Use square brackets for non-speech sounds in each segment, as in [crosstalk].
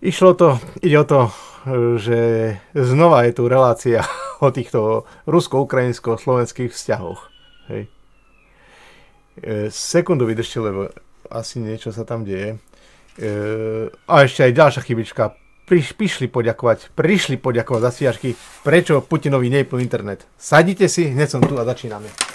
Išlo to, ide o to, že znova je tu relácia [laughs] o týchto rusko-ukrajinsko-slovenských vzťahoch. Hej. E, sekundu vydržte, lebo asi niečo sa tam deje. E, a ešte aj ďalšia chybička. Priš, prišli poďakovať, prišli poďakovať za stíhačky, prečo Putinovi nejpnú internet. Sadite si, hneď som tu a začíname.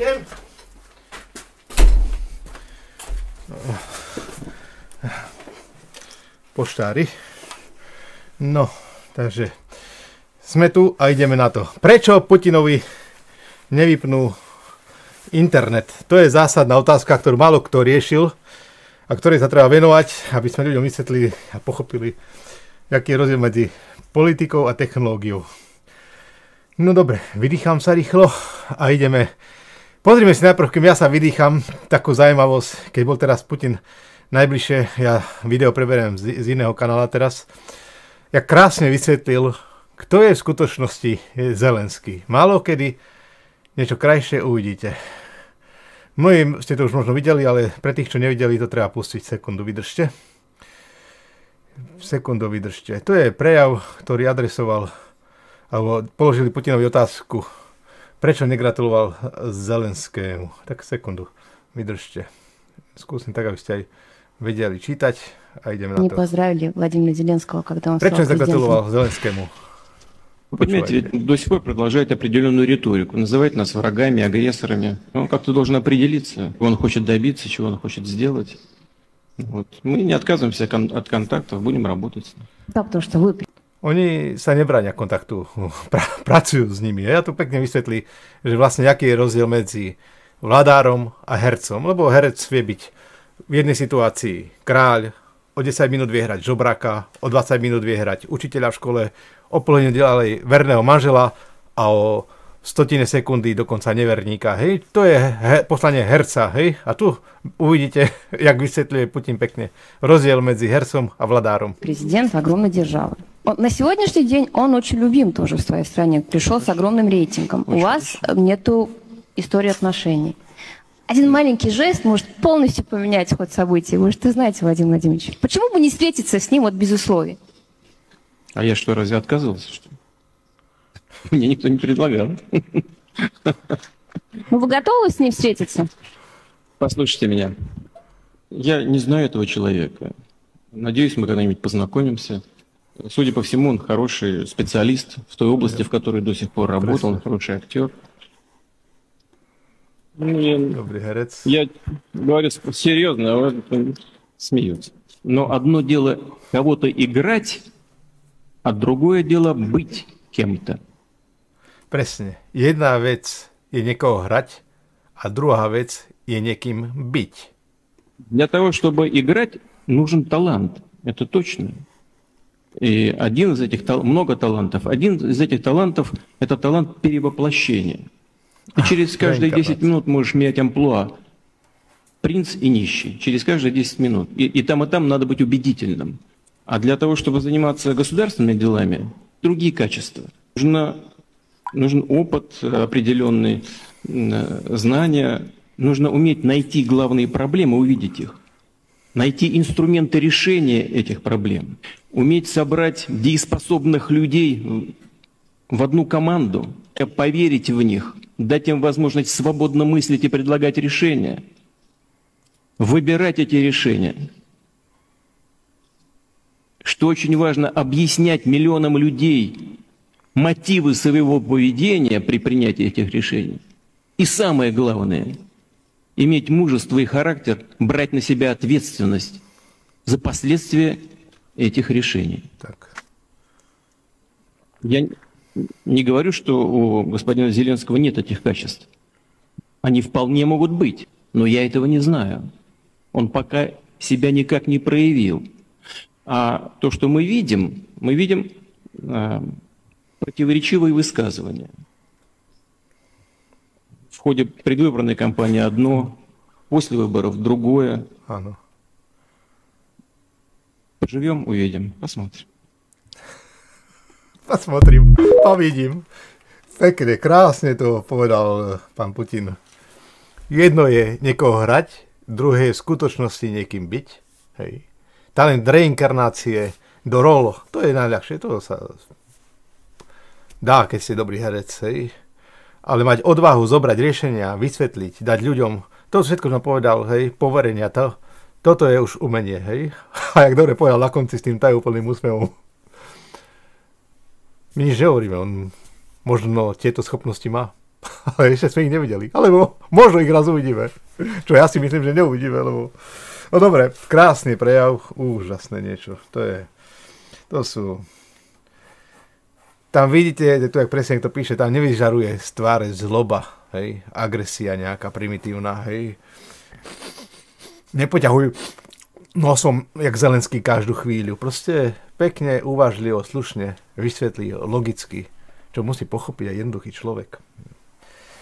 Idem. Poštári. No, takže sme tu a ideme na to. Prečo Putinovi nevypnú internet? To je zásadná otázka, ktorú málo kto riešil a ktorej sa treba venovať, aby sme ľuďom vysvetlili a pochopili, aký je rozdiel medzi politikou a technológiou. No dobre, vydýcham sa rýchlo a ideme Pozrime si najprv, kým ja sa vydýcham, takú zaujímavosť, keď bol teraz Putin najbližšie, ja video preberiem z, z iného kanála teraz, ja krásne vysvetlil, kto je v skutočnosti Zelenský. Málo kedy niečo krajšie uvidíte. Mnohí ste to už možno videli, ale pre tých, čo nevideli, to treba pustiť. Sekundu, vydržte. Sekundu, vydržte. To je prejav, ktorý adresoval, alebo položili Putinovi otázku Prečo negratuloval Zelenskému? Tak sekundu, vydržte. Skúsim tak, aby ste aj vedeli čítať a ideme na Не to. поздравили Владимира Зеленского, когда он Prečo стал negratuloval Zelenskému? Вы понимаете, ведь до сих пор продолжает определенную риторику, называть нас врагами, агрессорами. Он как-то должен определиться, чего он хочет добиться, чего он хочет сделать. Вот. Мы не отказываемся от контактов, будем работать. с ним. Да, потому что вы Oni sa nebránia kontaktu, [laughs] pra- pracujú s nimi. A ja tu pekne vysvetlí, že vlastne aký je rozdiel medzi vladárom a hercom. Lebo herec vie byť v jednej situácii kráľ, o 10 minút vie hrať žobraka, o 20 minút vie hrať učiteľa v škole, o pol hodiny ďalej verného manžela a o stotine sekundy dokonca neverníka. Hej, to je he- poslanie herca. Hej, a tu uvidíte, [laughs] jak vysvetľuje Putin pekne rozdiel medzi hercom a vladárom. президент огромной державы. Он- на сегодняшний день он очень любим тоже в своей стране. Пришел с огромным рейтингом. У вас нету истории отношений. Один маленький жест может полностью поменять ход событий. Вы же это знаете, Владимир Владимирович. Почему бы не встретиться с ним вот без условий? А я что, разве отказывался, что ли? Мне никто не предлагал. Ну, вы готовы с ним встретиться? Послушайте меня. Я не знаю этого человека. Надеюсь, мы когда-нибудь познакомимся. Судя по всему, он хороший специалист в той области, в которой до сих пор работал, он хороший актер. Ну, я- Dobrý herec. Я говорю серьезно, а он смеется. Но одно дело кого-то играть, а другое дело быть кем-то. Presne. Jedna vec je niekoho hrať a druhá vec je niekým byť. Для того, чтобы играть, нужен талант. Это точно. И один из этих много талантов. Один из этих талантов – это талант перевоплощения. Ты через каждые 10 реинкарнация. минут можешь менять амплуа. Принц и нищий. Через каждые 10 минут. И, и там, и там надо быть убедительным. А для того, чтобы заниматься государственными делами, другие качества. Нужно нужен опыт определенный, знания. Нужно уметь найти главные проблемы, увидеть их. Найти инструменты решения этих проблем. Уметь собрать дееспособных людей в одну команду, поверить в них, дать им возможность свободно мыслить и предлагать решения, выбирать эти решения. Что очень важно, объяснять миллионам людей мотивы своего поведения при принятии этих решений. И самое главное, иметь мужество и характер, брать на себя ответственность за последствия этих решений. Так. Я не говорю, что у господина Зеленского нет этих качеств. Они вполне могут быть, но я этого не знаю. Он пока себя никак не проявил. А то, что мы видим, мы видим э, противоречивые высказывания. В ходе предвыборной кампании одно, после выборов другое. А, ну. Поживем, увидим, посмотрим. Посмотрим, povidím. Pekne, krásne to povedal pán Putin. Jedno je niekoho hrať, druhé je v skutočnosti niekým byť. Hej. Talent reinkarnácie do rol, to je najľahšie, to sa dá, keď ste dobrý herec. Hej. Ale mať odvahu zobrať riešenia, vysvetliť, dať ľuďom, to všetko som povedal, hej, poverenia, to, toto je už umenie, hej. [laughs] A jak dobre povedal na konci s tým tajúplným úsmevom. My nič nehovoríme, on možno tieto schopnosti má. [laughs] Ale ešte sme ich nevideli. Alebo možno ich raz uvidíme. Čo ja si myslím, že neuvidíme, lebo... No dobre, krásny prejav, úžasné niečo. To je... To sú... Tam vidíte, tu jak presne to píše, tam nevyžaruje z tváre zloba, hej, agresia nejaká primitívna, hej. Nepoťahujú nosom, jak Zelenský každú chvíľu. Proste pekne, uvažlivo, slušne vysvetlí logicky, čo musí pochopiť aj jednoduchý človek.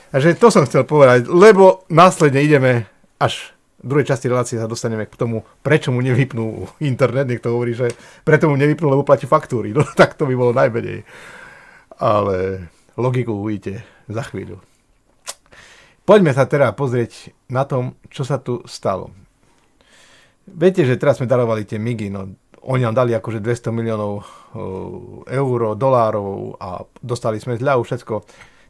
Takže to som chcel povedať, lebo následne ideme až v druhej časti relácie sa dostaneme k tomu, prečo mu nevypnú internet. Niekto hovorí, že preto mu nevypnú, lebo platí faktúry. No tak to by bolo najmenej. Ale logiku uvidíte za chvíľu. Poďme sa teda pozrieť na tom, čo sa tu stalo. Viete, že teraz sme darovali tie migy, no oni nám dali akože 200 miliónov uh, eur, dolárov a dostali sme zľavu všetko.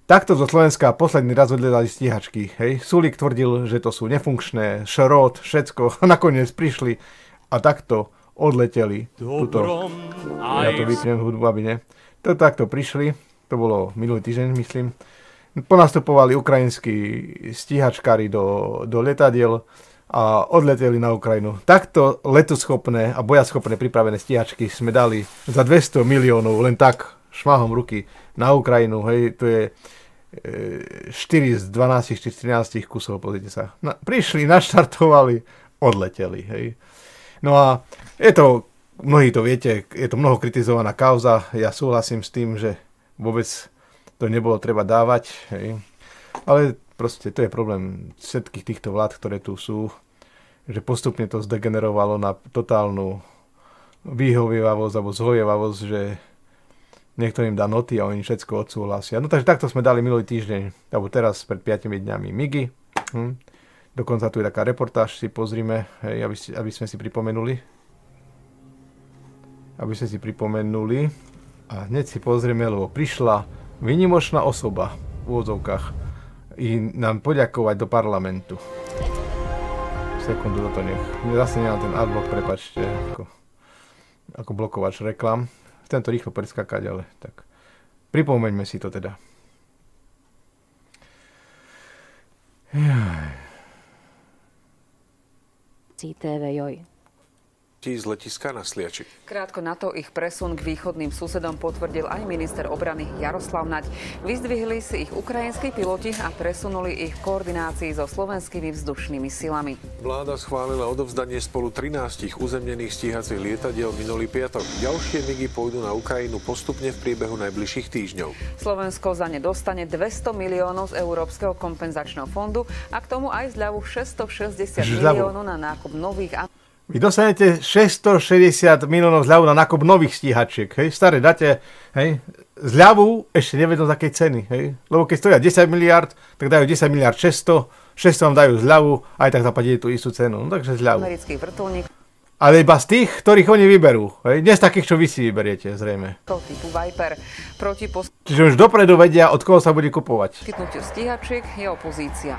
Takto zo Slovenska posledný raz odhľadali stíhačky. Hej. Sulik tvrdil, že to sú nefunkčné, šrot, všetko. [laughs] Nakoniec prišli a takto odleteli. Tuto. Ja to vypnem hudbu, aby ne. To takto prišli. To bolo minulý týždeň, myslím. Ponastupovali ukrajinskí stíhačkári do, do letadiel a odleteli na Ukrajinu. Takto letoschopné a bojaschopné pripravené stíhačky sme dali za 200 miliónov len tak šmahom ruky na Ukrajinu. Hej, to je 4 e, z 12 či 13 kusov, pozrite sa. Na, prišli, naštartovali, odleteli. Hej. No a je to, mnohí to viete, je to mnoho kritizovaná kauza. Ja súhlasím s tým, že vôbec to nebolo treba dávať. Hej. Ale proste to je problém všetkých týchto vlád, ktoré tu sú, že postupne to zdegenerovalo na totálnu výhovievavosť alebo zhovievavosť, že niekto im dá noty a oni všetko odsúhlasia. No takže takto sme dali minulý týždeň, alebo teraz pred 5 dňami MIGI. Hm. Dokonca tu je taká reportáž, si pozrime, hej, aby, si, aby sme si pripomenuli. Aby sme si pripomenuli. A hneď si pozrieme, lebo prišla vynimočná osoba v úvodzovkách i nám poďakovať do parlamentu. Sekundu toto nech. Zase nemám ten adblock, prepačte, ako, ako blokovač reklam. Chcem to rýchlo preskakať, ale tak. Pripomeňme si to teda. Jaj. TV Joj z letiska na Sliači. Krátko na to ich presun k východným susedom potvrdil aj minister obrany Jaroslav Naď. Vyzdvihli si ich ukrajinskí piloti a presunuli ich v koordinácii so slovenskými vzdušnými silami. Vláda schválila odovzdanie spolu 13 uzemnených stíhacích lietadiel minulý piatok. Ďalšie migy pôjdu na Ukrajinu postupne v priebehu najbližších týždňov. Slovensko za ne dostane 200 miliónov z Európskeho kompenzačného fondu a k tomu aj zľavu 660 miliónov na nákup nových Vy dostanete 660 miliónov zľavu na nákup nových stíhačiek. Hej? Staré dáte hej? zľavu, ešte nevedno z akej ceny. Hej? Lebo keď stoja 10 miliard, tak dajú 10 miliard 600, 600 vám dajú zľavu, aj tak zaplatíte tú istú cenu. No, takže zľavu. Americký vrtulník ale iba z tých, ktorých oni vyberú. Hej? Nie z takých, čo vy si vyberiete, zrejme. typu Viper. Proti Čiže už dopredu vedia, od koho sa bude kupovať. Poskytnutiu stíhačiek je opozícia.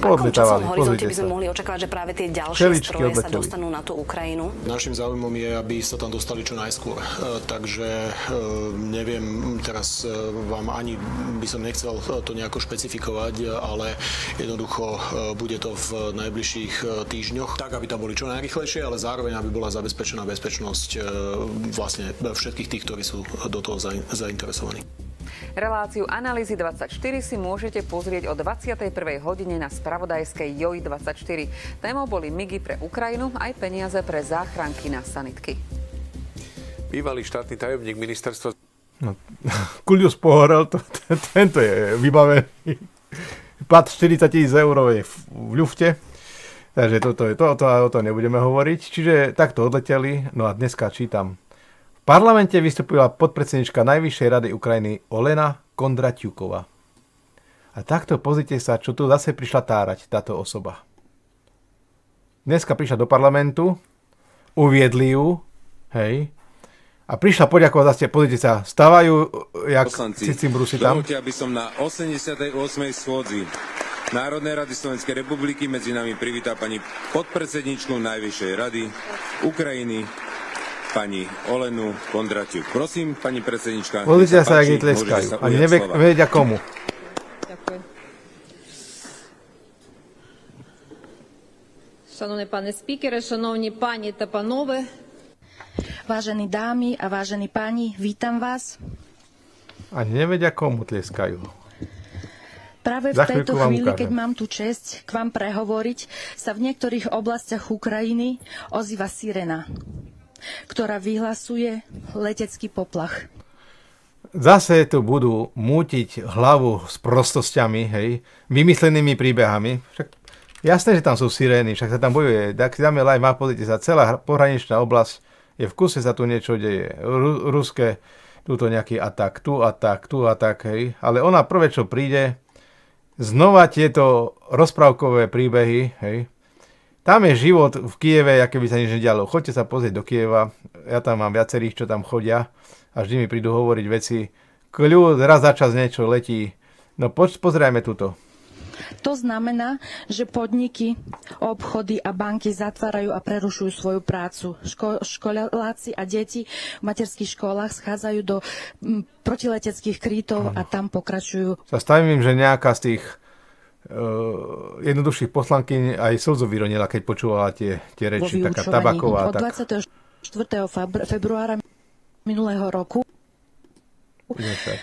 Akom časom horizonte by sme mohli očakávať, že práve tie ďalšie Čeličky stroje odleteli. sa dostanú na tú Ukrajinu? Našim záujmom je, aby sa tam dostali čo najskôr. E, takže e, neviem, teraz e, vám ani by som nechcel to nejako špecifikovať, ale jednoducho bude to v najbližších týždňoch, tak aby tam boli čo najrychlejšie, ale zároveň aby bola zabezpečená bezpečnosť vlastne všetkých tých, ktorí sú do toho zainteresovaní. Reláciu Analýzy 24 si môžete pozrieť o 21. hodine na spravodajskej JOI24. Témou boli migy pre Ukrajinu aj peniaze pre záchranky na sanitky. Bývalý štátny tajomník ministerstva... No, [laughs] Kulius pohorel, to, tento je vybavený. Plat 40 tisíc eur je v ľufte. Takže toto je, to, to, o to nebudeme hovoriť. Čiže takto odleteli. No a dneska čítam v parlamente vystúpila podpredsednička Najvyššej rady Ukrajiny Olena Kondratiuková. A takto pozrite sa, čo tu zase prišla tárať táto osoba. Dneska prišla do parlamentu, uviedli ju, hej, a prišla poďakovať zase, pozrite sa, stávajú, jak Cicimbrusy tam. Dovolte, aby som na 88. schôdzi Národnej rady Slovenskej republiky medzi nami privítal pani podpredsedničku Najvyššej rady Ukrajiny pani Olenu Kondratiu. Prosím, pani predsednička. Pozrite sa, ak tleskajú. Ani nevedia komu. Ďakujem. Шановний пане спікере, шановні пані та панове. Vážení dámy a vážení páni, vítam vás. Ani nevedia, komu tleskajú. Práve v tejto chvíli, ukážem. keď mám tu čest k vám prehovoriť, sa v niektorých oblastiach Ukrajiny ozýva sirena ktorá vyhlasuje letecký poplach. Zase tu budú mútiť hlavu s prostosťami, hej, vymyslenými príbehami. Však jasné, že tam sú sirény, však sa tam bojuje. Tak si dáme live map, pozrite sa, celá pohraničná oblasť je v kuse sa tu niečo deje. Ru, ruské, túto nejaký atak, tu atak, tu atak, hej. Ale ona prvé, čo príde, znova tieto rozprávkové príbehy, hej, tam je život v Kieve, aké by sa nič nedialo. Choďte sa pozrieť do Kieva, ja tam mám viacerých, čo tam chodia a vždy mi prídu hovoriť veci. Kľud, raz za čas niečo letí. No poď, pozrieme túto. To znamená, že podniky, obchody a banky zatvárajú a prerušujú svoju prácu. Ško- školáci a deti v materských školách schádzajú do m, protileteckých krytov a tam pokračujú. Sa stavím, že nejaká z tých jednoduchších poslankyň aj slzo vyronila, keď počúvala tie, tie reči, taká tabaková. Od 24. februára minulého roku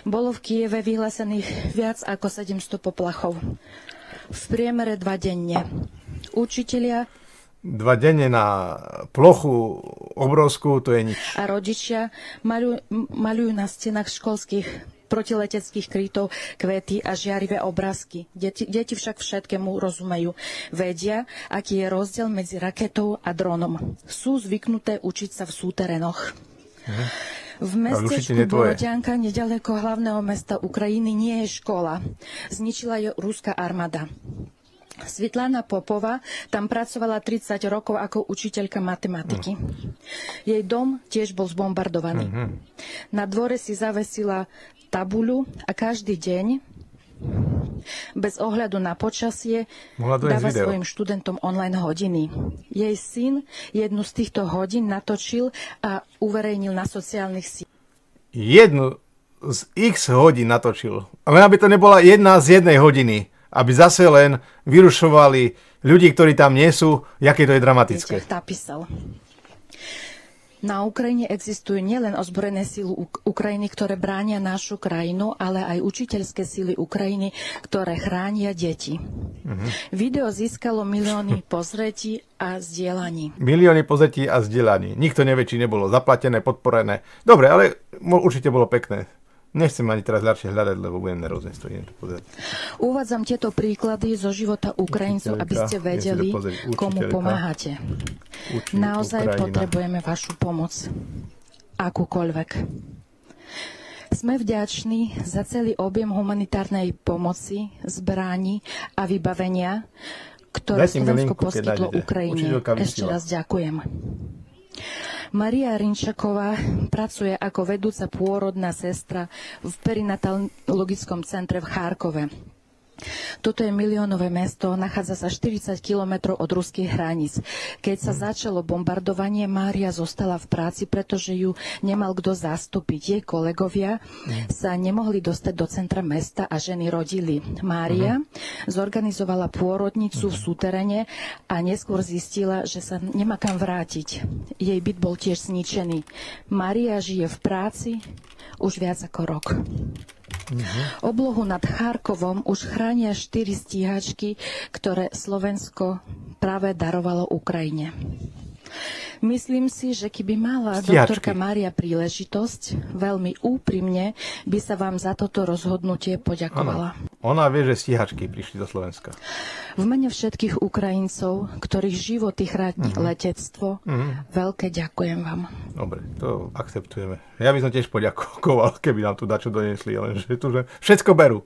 bolo v Kieve vyhlásených viac ako 700 poplachov. V priemere dva denne. Učitelia dva denne na plochu obrovskú, to je nič. A rodičia maľujú, maľujú na stenách školských protileteckých krytov, kvety a žiarivé obrázky. Deti, deti však všetkému rozumejú. Vedia, aký je rozdiel medzi raketou a dronom. Sú zvyknuté učiť sa v súterenoch. Mhm. V mestečku Borodianka, nedaleko hlavného mesta Ukrajiny, nie je škola. Zničila ju ruská armáda. Svetlana Popova tam pracovala 30 rokov ako učiteľka matematiky. Jej dom tiež bol zbombardovaný. Mhm. Na dvore si zavesila tabuľu a každý deň bez ohľadu na počasie dáva video. svojim študentom online hodiny. Jej syn jednu z týchto hodín natočil a uverejnil na sociálnych sieťach. Jednu z x hodín natočil. A aby to nebola jedna z jednej hodiny. Aby zase len vyrušovali ľudí, ktorí tam nie sú, aké to je dramatické. Napísal. Na Ukrajine existujú nielen ozbrojené síly Ukrajiny, ktoré bránia našu krajinu, ale aj učiteľské síly Ukrajiny, ktoré chránia deti. Uh-huh. Video získalo milióny [laughs] pozretí a zdieľaní. Milióny pozretí a zdieľaní. Nikto nevie, či nebolo zaplatené, podporené. Dobre, ale určite bolo pekné. Nechcem ani teraz ľahšie hľadať, lebo budem nervózne to idem to. Uvádzam tieto príklady zo života Ukrajincov, aby ste vedeli, komu pomáhate. Naozaj Ukrajina. potrebujeme vašu pomoc. Akúkoľvek. Sme vďační za celý objem humanitárnej pomoci, zbraní a vybavenia, ktoré Slovensko poskytlo Ukrajine. Ešte raz ďakujem. Maria Rinčaková pracuje ako vedúca pôrodná sestra v perinatologickom centre v Chárkove. Toto je miliónové mesto, nachádza sa 40 kilometrov od ruských hraníc. Keď sa začalo bombardovanie, Mária zostala v práci, pretože ju nemal kto zastúpiť. Jej kolegovia sa nemohli dostať do centra mesta a ženy rodili. Mária zorganizovala pôrodnicu v súterene a neskôr zistila, že sa nemá kam vrátiť. Jej byt bol tiež zničený. Mária žije v práci už viac ako rok. Uh-huh. Oblohu nad Charkovom už chránia štyri stíhačky, ktoré Slovensko práve darovalo Ukrajine. Myslím si, že keby mala Stiačky. doktorka Mária príležitosť, veľmi úprimne by sa vám za toto rozhodnutie poďakovala. Ano. Ona vie, že stíhačky prišli do Slovenska. V mene všetkých Ukrajincov, ktorých životy chráni uh-huh. letectvo, uh-huh. veľké ďakujem vám. Dobre, to akceptujeme. Ja by som tiež poďakoval, [laughs] keby nám tu dačo donesli, lenže tu že všetko berú.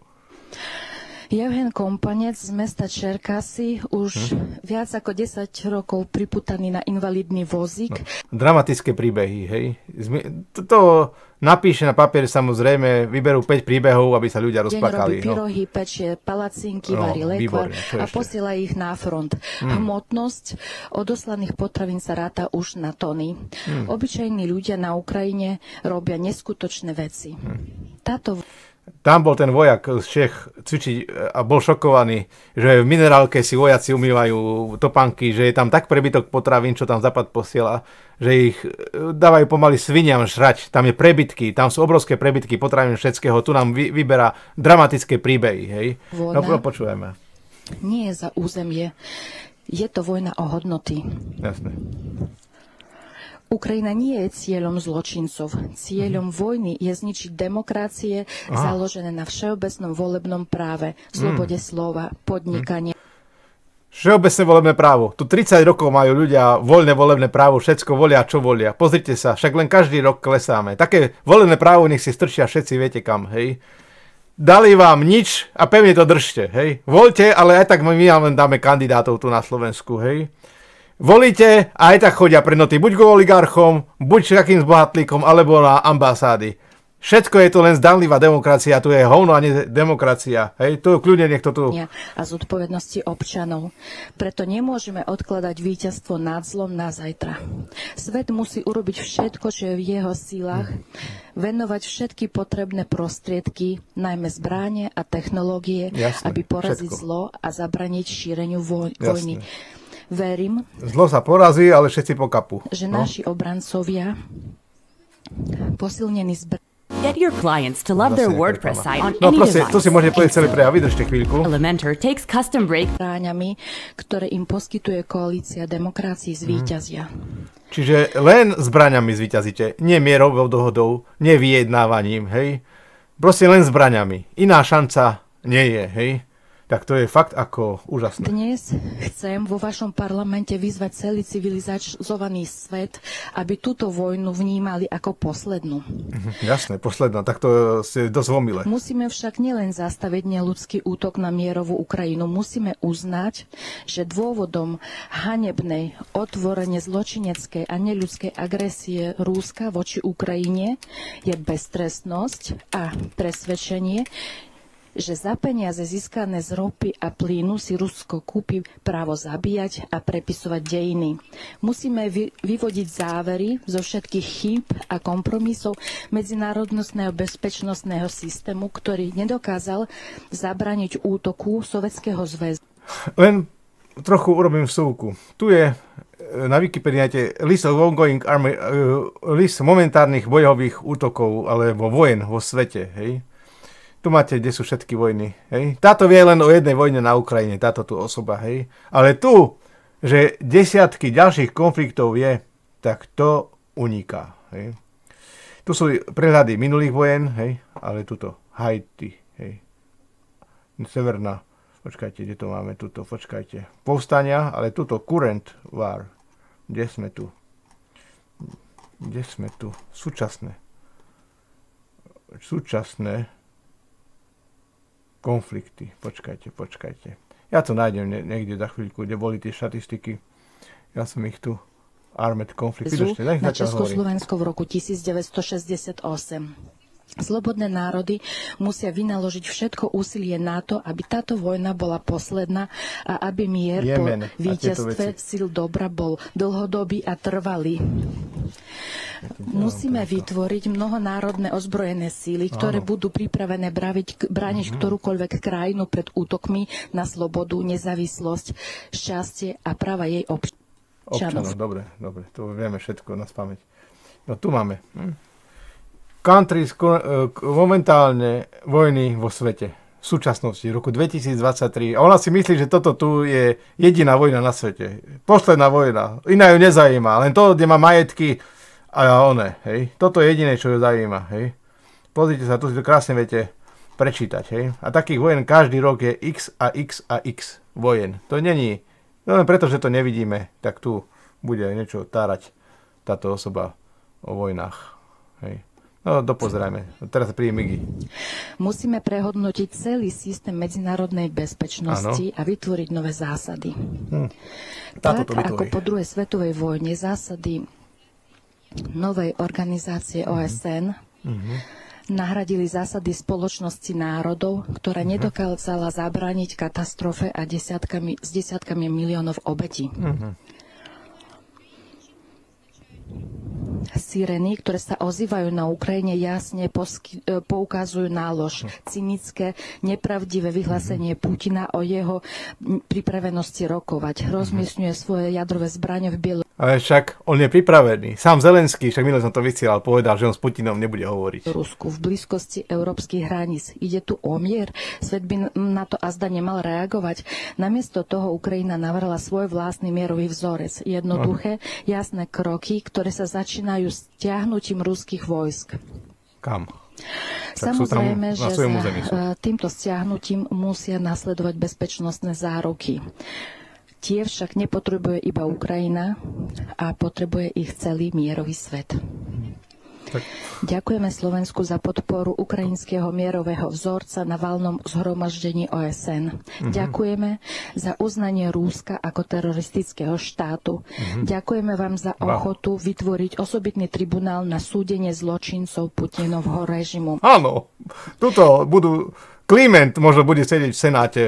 Jevhen Kompanec z mesta Čerkasy už hm? viac ako 10 rokov priputaný na invalidný vozík. No, dramatické príbehy, hej. To napíše na papier samozrejme, vyberú 5 príbehov, aby sa ľudia rozplakali. Deň robí no. pyrohy, no. pečie palacinky, no, varí lekvar a posiela ich na front. Hmm. Hmotnosť odoslaných potravín sa ráta už na tony. Hmm. Obyčajní ľudia na Ukrajine robia neskutočné veci. Hmm. Táto tam bol ten vojak z Čech cvičiť e, a bol šokovaný, že v minerálke si vojaci umývajú topanky, že je tam tak prebytok potravín, čo tam Západ posiela, že ich e, dávajú pomaly sviniam žrať. Tam je prebytky, tam sú obrovské prebytky potravín všetkého. Tu nám vy, vyberá dramatické príbehy. Hej? Vojna no, počujeme. Nie je za územie. Je to vojna o hodnoty. Jasné. Ukrajina nie je cieľom zločincov. Cieľom mm. vojny je zničiť demokracie Aha. založené na všeobecnom volebnom práve, slobode mm. slova, podnikanie. Všeobecné volebné právo. Tu 30 rokov majú ľudia voľné volebné právo, všetko volia, čo volia. Pozrite sa, však len každý rok klesáme. Také volebné právo nech si strčia všetci, viete kam, hej. Dali vám nič a pevne to držte, hej. Voľte, ale aj tak my vám dáme kandidátov tu na Slovensku, hej volíte a aj tak chodia pred noty buď k oligarchom, buď akým zbohatlíkom, alebo na ambasády. Všetko je to len zdanlivá demokracia, tu je hovno a nie demokracia. Hej, to kľudne niekto tu... A zodpovednosti občanov. Preto nemôžeme odkladať víťazstvo nad zlom na zajtra. Svet musí urobiť všetko, čo je v jeho sílach, venovať všetky potrebné prostriedky, najmä zbráne a technológie, Jasne, aby poraziť všetko. zlo a zabraniť šíreniu voj- vojny. Verím, Zlo sa porazí, ale všetci pokapú. Že no? naši obrancovia posilnení zbr... Get your clients to love their WordPress site on no, any proste, device. to si môžete povedať celý prejav. Vydržte chvíľku. Elementor takes custom break... ...ráňami, ktoré im poskytuje koalícia demokracií zvíťazia. Hmm. Čiže len zbraňami zvíťazíte. Nie mierovou dohodou, nie vyjednávaním, hej. Proste len zbraňami. Iná šanca nie je, hej tak to je fakt ako úžasné. Dnes chcem vo vašom parlamente vyzvať celý civilizovaný svet, aby túto vojnu vnímali ako poslednú. Mhm, jasné, posledná, tak to je dosť omile. Musíme však nielen zastaviť neludský útok na mierovú Ukrajinu, musíme uznať, že dôvodom hanebnej, otvorene zločineckej a neľudskej agresie Rúska voči Ukrajine je beztrestnosť a presvedčenie, že za peniaze získané z ropy a plynu si Rusko kúpi právo zabíjať a prepisovať dejiny. Musíme vy, vyvodiť závery zo všetkých chýb a kompromisov medzinárodnostného bezpečnostného systému, ktorý nedokázal zabraniť útoku Sovjetského zväzu. Len trochu urobím vsúku. Tu je e, na Wikipedii list of ongoing army, uh, list momentárnych bojových útokov alebo vojen vo svete. Hej? Tu máte, kde sú všetky vojny. Hej? Táto vie len o jednej vojne na Ukrajine, táto tu osoba. Hej? Ale tu, že desiatky ďalších konfliktov je, tak to uniká. Hej? Tu sú prehľady minulých vojen, hej, ale tuto Haiti, hej. Severná, počkajte, kde to máme, tuto, počkajte. Povstania, ale tuto current war. Kde sme tu? Kde sme tu? Súčasné. Súčasné konflikty. Počkajte, počkajte. Ja to nájdem niekde za chvíľku, kde boli tie štatistiky. Ja som ich tu Armed Conflict. Vydržte, na Československo v roku 1968. Slobodné národy musia vynaložiť všetko úsilie na to, aby táto vojna bola posledná a aby mier Jemen, po víťazstve síl dobra bol dlhodobý a trvalý. Musíme vytvoriť mnohonárodné ozbrojené síly, ktoré Áno. budú pripravené braviť, brániť mm-hmm. ktorúkoľvek krajinu pred útokmi na slobodu, nezávislosť, šťastie a práva jej občanov. Občanov, dobre, dobre, to vieme všetko na spameť. No tu máme. Hm countries e, momentálne vojny vo svete v súčasnosti, v roku 2023. A ona si myslí, že toto tu je jediná vojna na svete. Posledná vojna. Iná ju nezajíma. Len to, kde má majetky a one. Hej. Toto je jediné, čo ju zajíma. Hej. Pozrite sa, tu si to krásne viete prečítať. Hej. A takých vojen každý rok je x a x a x vojen. To není, no len preto, že to nevidíme, tak tu bude niečo tárať táto osoba o vojnách. Hej. No, dopozerajme. Teraz príde Migi. Musíme prehodnotiť celý systém medzinárodnej bezpečnosti ano. a vytvoriť nové zásady. Hm. Tak ako po druhej svetovej vojne zásady novej organizácie OSN mm-hmm. nahradili zásady spoločnosti národov, ktorá mm-hmm. nedokázala zabrániť katastrofe a desiatkami, s desiatkami miliónov obetí. Mm-hmm. Sireny, ktoré sa ozývajú na Ukrajine, jasne posky, e, poukazujú na lož. Cynické, nepravdivé vyhlásenie Putina o jeho pripravenosti rokovať. Rozmiestňuje svoje jadrové zbranie v Bielu. Ale však on je pripravený. Sám Zelenský, však minulý som to vysielal, povedal, že on s Putinom nebude hovoriť. Rusku v blízkosti európskych hraníc. Ide tu o mier. Svet by na to azda nemal reagovať. Namiesto toho Ukrajina navrhla svoj vlastný mierový vzorec. Jednoduché, jasné kroky, ktoré sa začínajú stiahnutím ruských vojsk. Kam? Tak Samozrejme, že za e, týmto stiahnutím musia nasledovať bezpečnostné záruky. Tie však nepotrebuje iba Ukrajina a potrebuje ich celý mierový svet. Tak. Ďakujeme Slovensku za podporu ukrajinského mierového vzorca na valnom zhromaždení OSN. Mm-hmm. Ďakujeme za uznanie Rúska ako teroristického štátu. Mm-hmm. Ďakujeme vám za ochotu wow. vytvoriť osobitný tribunál na súdenie zločincov Putinovho režimu. Áno, tuto budú... Kliment možno bude sedieť v Senáte.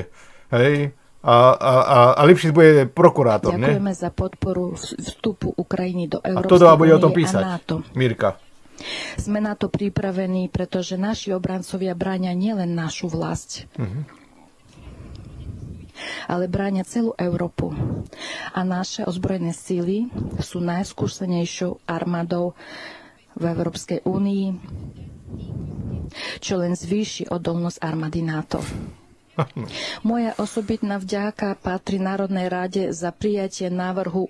Hej, a, a, a, a Lipšic bude prokurátor, Ďakujeme ne? za podporu vstupu Ukrajiny do Európskej únie a bude o tom písať, NATO. Mirka. Sme na to pripravení, pretože naši obrancovia bráňa nielen našu vlast, uh-huh. ale bráňa celú Európu. A naše ozbrojené síly sú najskúsenejšou armádou v Európskej únii, čo len zvýši odolnosť armády NATO. Moja osobitná vďaka patrí Národnej rade za prijatie návrhu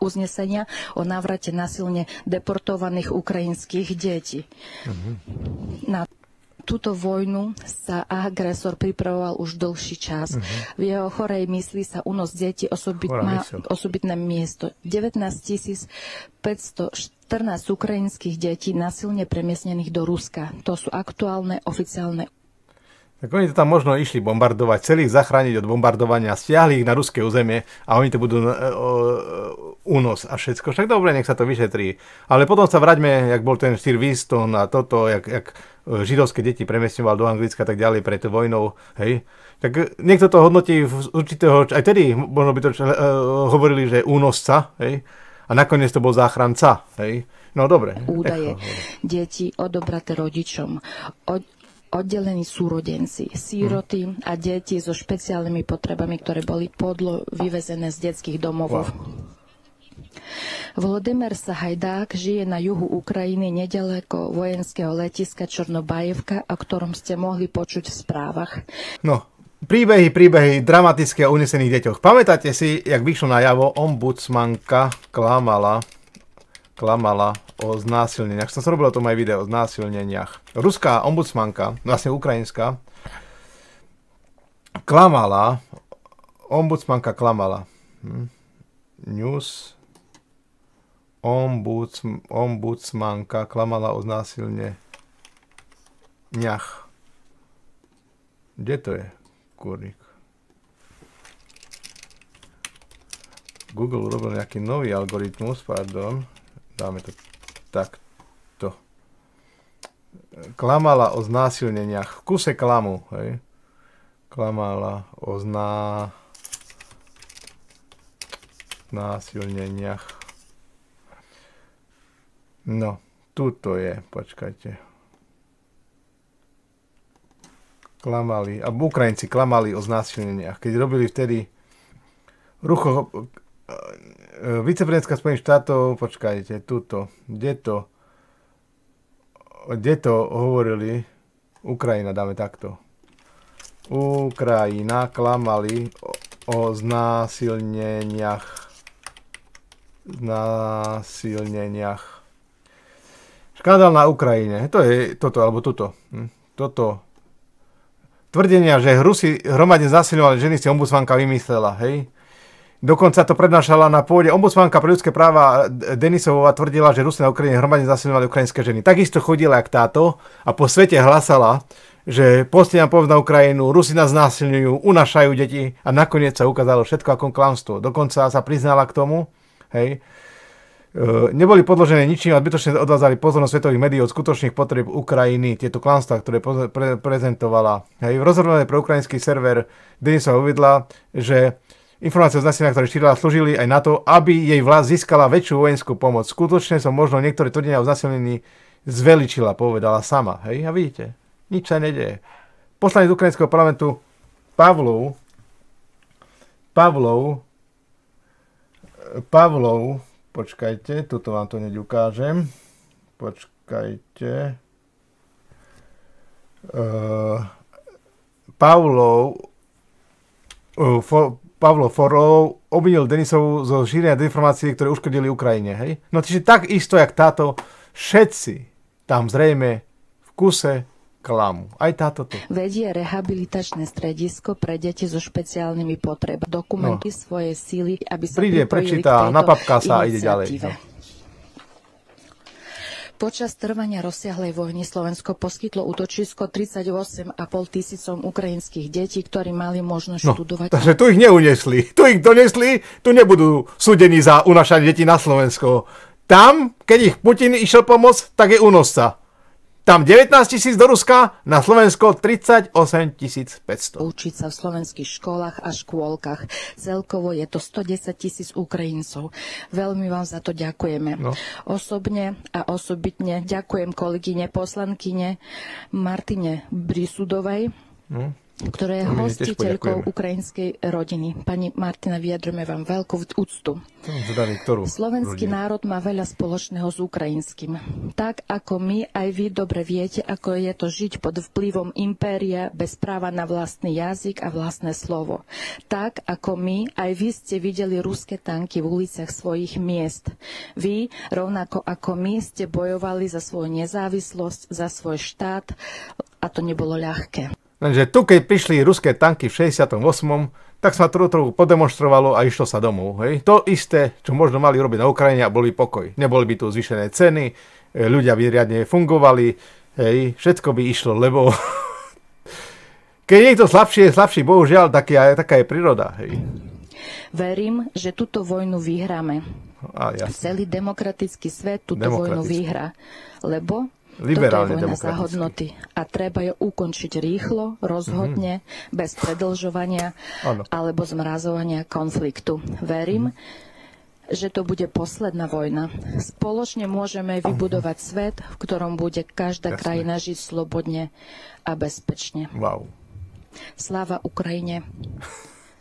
uznesenia o návrate nasilne deportovaných ukrajinských detí. Uh-huh. Na túto vojnu sa agresor pripravoval už dlhší čas. Uh-huh. V jeho chorej mysli sa unos detí osobit, má osobitné miesto. 19 514 ukrajinských detí nasilne premiesnených do Ruska. To sú aktuálne oficiálne tak oni to tam možno išli bombardovať, chceli ich zachrániť od bombardovania, stiahli ich na ruské územie a oni to budú uh, únos a všetko. Však dobre, nech sa to vyšetrí. Ale potom sa vraťme, jak bol ten Sir Winston a toto, jak, jak e, židovské deti premiestňoval do Anglicka a tak ďalej pred vojnou, hej. Tak niekto to hodnotí z určitého, aj tedy možno by to uh, hovorili, že únosca, hej. A nakoniec to bol záchranca, hej. No dobre. Údaje. Deti odobraté rodičom. Od, oddelení súrodenci, síroty mm. a deti so špeciálnymi potrebami, ktoré boli podlo vyvezené z detských domovov. Wow. Volodymyr Sahajdák žije na juhu Ukrajiny nedaleko vojenského letiska Čornobajevka, o ktorom ste mohli počuť v správach. No, príbehy, príbehy dramatické o unesených deťoch. Pamätáte si, jak vyšlo na javo, ombudsmanka klamala klamala o znásilneniach. Som sa robil o tom aj video o znásilneniach. Ruská ombudsmanka, vlastne ukrajinská, klamala, ombudsmanka klamala. Hm. News ombuds, ombudsmanka klamala o znásilne ňach. Kde to je, kurník? Google urobil nejaký nový algoritmus, pardon dáme to takto. Klamala o znásilneniach. V kuse klamu, hej. Klamala o zná... násilneniach. No, tuto je, počkajte. Klamali, a Ukrajinci klamali o znásilneniach. Keď robili vtedy rucho, viceprezidentka Spojených štátov, počkajte, tuto, kde to, kde to hovorili, Ukrajina, dáme takto. Ukrajina klamali o, o znásilneniach. Znásilneniach. Škandál na Ukrajine. To je toto, alebo toto. Hm, toto. Tvrdenia, že Rusi hromadne zasilňovali ženy si ombudsmanka vymyslela, hej? Dokonca to prednášala na pôde ombudsmanka pre ľudské práva Denisová tvrdila, že Rusi na Ukrajine hromadne zasilňovali ukrajinské ženy. Takisto chodila jak táto a po svete hlasala, že poste nám na Ukrajinu, Rusi nás znásilňujú, unašajú deti a nakoniec sa ukázalo všetko ako klamstvo. Dokonca sa priznala k tomu, hej, e, neboli podložené ničím a zbytočne odvádzali pozornosť svetových médií od skutočných potreb Ukrajiny, tieto klamstvá, ktoré pre, prezentovala. Hej, v rozhodovaní pre ukrajinský server Denisova uvidla, že Informácie o znasileniach, ktoré šírila, slúžili aj na to, aby jej vlast získala väčšiu vojenskú pomoc. Skutočne som možno niektoré tvrdenia o znasilení zveličila, povedala sama. Hej, a vidíte, nič sa nedeje. Poslanec ukrajinského parlamentu Pavlov, Pavlov, Pavlov, počkajte, tuto vám to hneď ukážem. Počkajte. Uh, Pavlov, uh, for, Pavlo Forlov obvinil Denisovu zo šírenia deformácií, ktoré uškodili Ukrajine. Hej? No čiže tak isto, jak táto, všetci tam zrejme v kuse klamu. Aj táto tu. Vedie rehabilitačné stredisko pre deti so špeciálnymi potrebami. Dokumenty no. svoje síly, aby sa Príde, prečíta, napapká sa a ide ďalej. No. Počas trvania rozsiahlej vojny Slovensko poskytlo útočisko 38,5 tisícom ukrajinských detí, ktorí mali možnosť no, študovať. Takže tu ich neuniesli. Tu ich donesli, tu nebudú súdení za unašanie detí na Slovensko. Tam, keď ich Putin išiel pomôcť, tak je únosca. Tam 19 tisíc do Ruska, na Slovensko 38 500. Učiť sa v slovenských školách a škôlkach. Celkovo je to 110 tisíc Ukrajincov. Veľmi vám za to ďakujeme. No. Osobne a osobitne ďakujem kolegyne poslankyne Martine Brisudovej. No ktoré je hostiteľkou ukrajinskej rodiny. Pani Martina, vyjadrujeme vám veľkú úctu. Slovenský rodinu? národ má veľa spoločného s ukrajinským. Tak ako my, aj vy dobre viete, ako je to žiť pod vplyvom impéria bez práva na vlastný jazyk a vlastné slovo. Tak ako my, aj vy ste videli ruské tanky v uliciach svojich miest. Vy, rovnako ako my, ste bojovali za svoju nezávislosť, za svoj štát a to nebolo ľahké. Lenže tu, keď prišli ruské tanky v 68., tak sa to trochu podemonstrovalo a išlo sa domov. Hej. To isté, čo možno mali robiť na Ukrajine a boli pokoj. Neboli by tu zvýšené ceny, e, ľudia by riadne fungovali, hej, všetko by išlo, lebo [laughs] keď niekto slabší, je slabší, bohužiaľ, taká, taká je príroda. Hej. Verím, že túto vojnu vyhráme. A, Celý demokratický svet túto vojnu vyhrá. Lebo Liberálne Toto je vojna za hodnoty a treba ju ukončiť rýchlo, rozhodne, mm-hmm. bez predlžovania ano. alebo zmrazovania konfliktu. Verím, mm-hmm. že to bude posledná vojna. Spoločne môžeme vybudovať svet, v ktorom bude každá Jasne. krajina žiť slobodne a bezpečne. Wow. Sláva Ukrajine.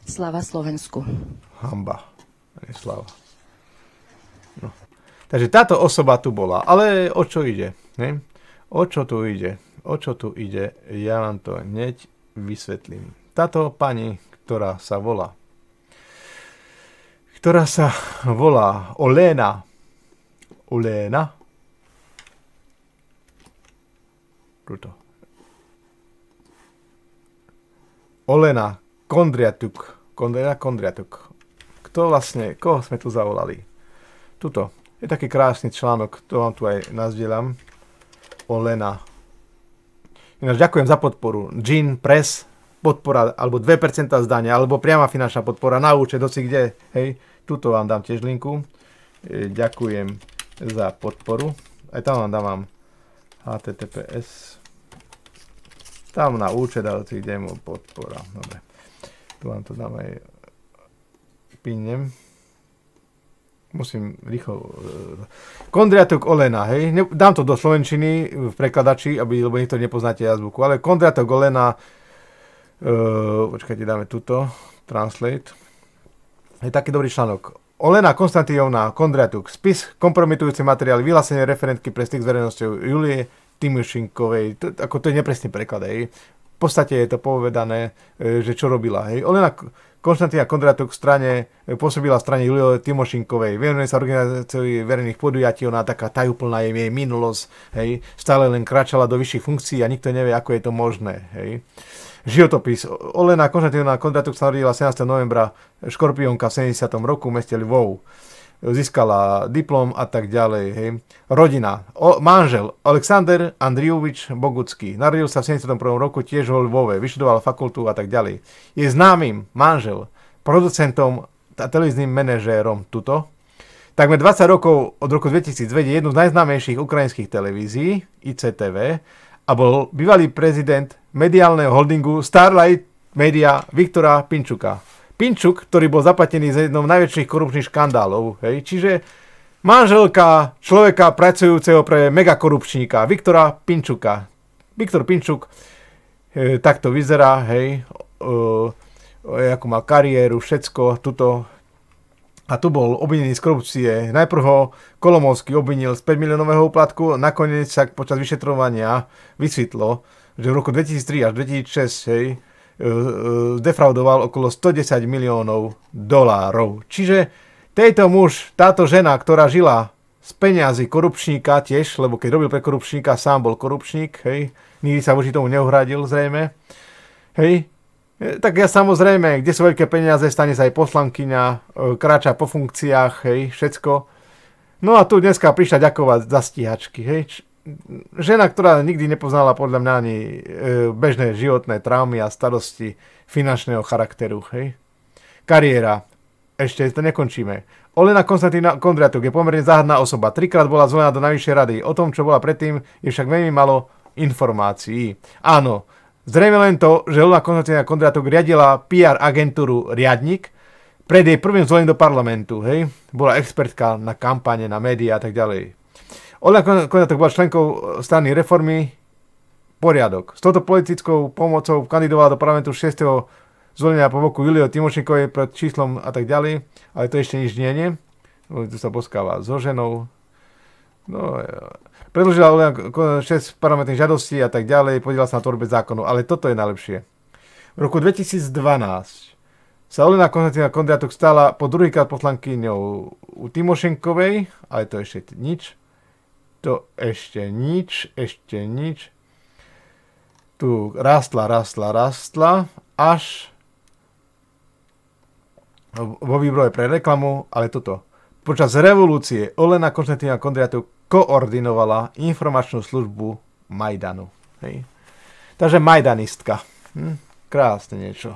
Sláva Slovensku. Hamba. Sláva. Takže táto osoba tu bola. Ale o čo ide? Ne? O čo tu ide? O čo tu ide? Ja vám to hneď vysvetlím. Táto pani, ktorá sa volá ktorá sa volá Olena Olena. Tuto. Olena. Kondriatuk. Kondriatuk. Kto vlastne, koho sme tu zavolali? Tuto. Je taký krásny článok, to vám tu aj nazdielam. Olena. Ináč ďakujem za podporu. Gin Press, podpora, alebo 2% zdania, alebo priama finančná podpora na účet, hoci kde, hej. Tuto vám dám tiež linku. E, ďakujem za podporu. Aj tam vám dávam HTTPS. Tam na účet, ale si kde mu podpora. Dobre. Tu vám to dám aj pinnem. Musím rýchlo... E, Kondriatok Olena, hej. Dám to do slovenčiny v prekladači, aby, lebo niekto nepoznáte jazbuku, ale Kondriatok Olena, uh, počkajte, dáme tuto, translate je taký dobrý článok. Olena Konstantinovna Kondriatuk, spis kompromitujúce materiály, vyhlásenie referentky pre styk s verejnosťou Julie Timošinkovej. To, ako to je nepresný preklad, hej. V podstate je to povedané, e, že čo robila. Hej. Olena Konstantina Kondratuk v strane, e, pôsobila strane Julie Timošinkovej. Venuje sa organizácii verejných podujatí, ona taká tajúplná je jej minulosť. Hej. Stále len kráčala do vyšších funkcií a nikto nevie, ako je to možné. Hej. Životopis. Olena Konštantínovna Kondratuk sa narodila 17. novembra Škorpionka v 70. roku v meste Lvov. Získala diplom a tak ďalej. Hej. Rodina. O, manžel Aleksandr Andriuvič Bogucký. Narodil sa v 71. roku tiež vo Lvove. Vyštudoval fakultu a tak ďalej. Je známym manžel, producentom a televíznym manažérom tuto. Takmer 20 rokov od roku 2002 je jednu z najznámejších ukrajinských televízií ICTV a bol bývalý prezident mediálneho holdingu Starlight Media Viktora Pinčuka. Pinčuk, ktorý bol zaplatený za jednou z najväčších korupčných škandálov. Hej. Čiže manželka človeka pracujúceho pre megakorupčníka Viktora Pinčuka. Viktor Pinčuk e, takto vyzerá, hej, e, ako mal kariéru, všetko, tuto a tu bol obvinený z korupcie. Najprv ho Kolomovský obvinil z 5 miliónového úplatku, nakoniec sa počas vyšetrovania vysvetlo, že v roku 2003 až 2006 hej, e, e, defraudoval okolo 110 miliónov dolárov. Čiže tejto muž, táto žena, ktorá žila z peňazí korupčníka tiež, lebo keď robil pre korupčníka, sám bol korupčník, hej, nikdy sa voči tomu neuhradil zrejme, hej, E, tak ja samozrejme, kde sú veľké peniaze, stane sa aj poslankyňa, e, kráča po funkciách, hej, všetko. No a tu dneska prišla ďakovať za stíhačky, hej. Žena, ktorá nikdy nepoznala podľa mňa ani e, bežné životné traumy a starosti finančného charakteru, hej. Kariéra. Ešte to nekončíme. Olena Konstantína Kondriatuk je pomerne záhadná osoba. Trikrát bola zvolená do najvyššej rady. O tom, čo bola predtým, je však veľmi malo informácií. Áno, Zrejme len to, že Luna Konstantina Kondratok riadila PR agentúru Riadnik pred jej prvým zvolením do parlamentu. Hej? Bola expertka na kampane, na médiá a tak ďalej. Olena Kondratok bola členkou strany reformy poriadok. S touto politickou pomocou kandidovala do parlamentu 6. zvolenia po boku Julio Timošinkovej pred číslom a tak ďalej, ale to ešte nič nie je. Tu sa poskáva so ženou. No, Predložila 6 parlamentných žiadostí a tak ďalej, podiela sa na tvorbe zákonu. Ale toto je najlepšie. V roku 2012 sa Olena Konstantina Kondriatok stala po druhýkrát poslankyňou u Timošenkovej, ale to ešte nič. To ešte nič, ešte nič. Tu rastla, rastla, rastla, až vo výbroje pre reklamu, ale toto. Počas revolúcie Olena Konstantina Kondriatok koordinovala informačnú službu Majdanu. Hej. Takže Majdanistka. Hm? Krásne niečo.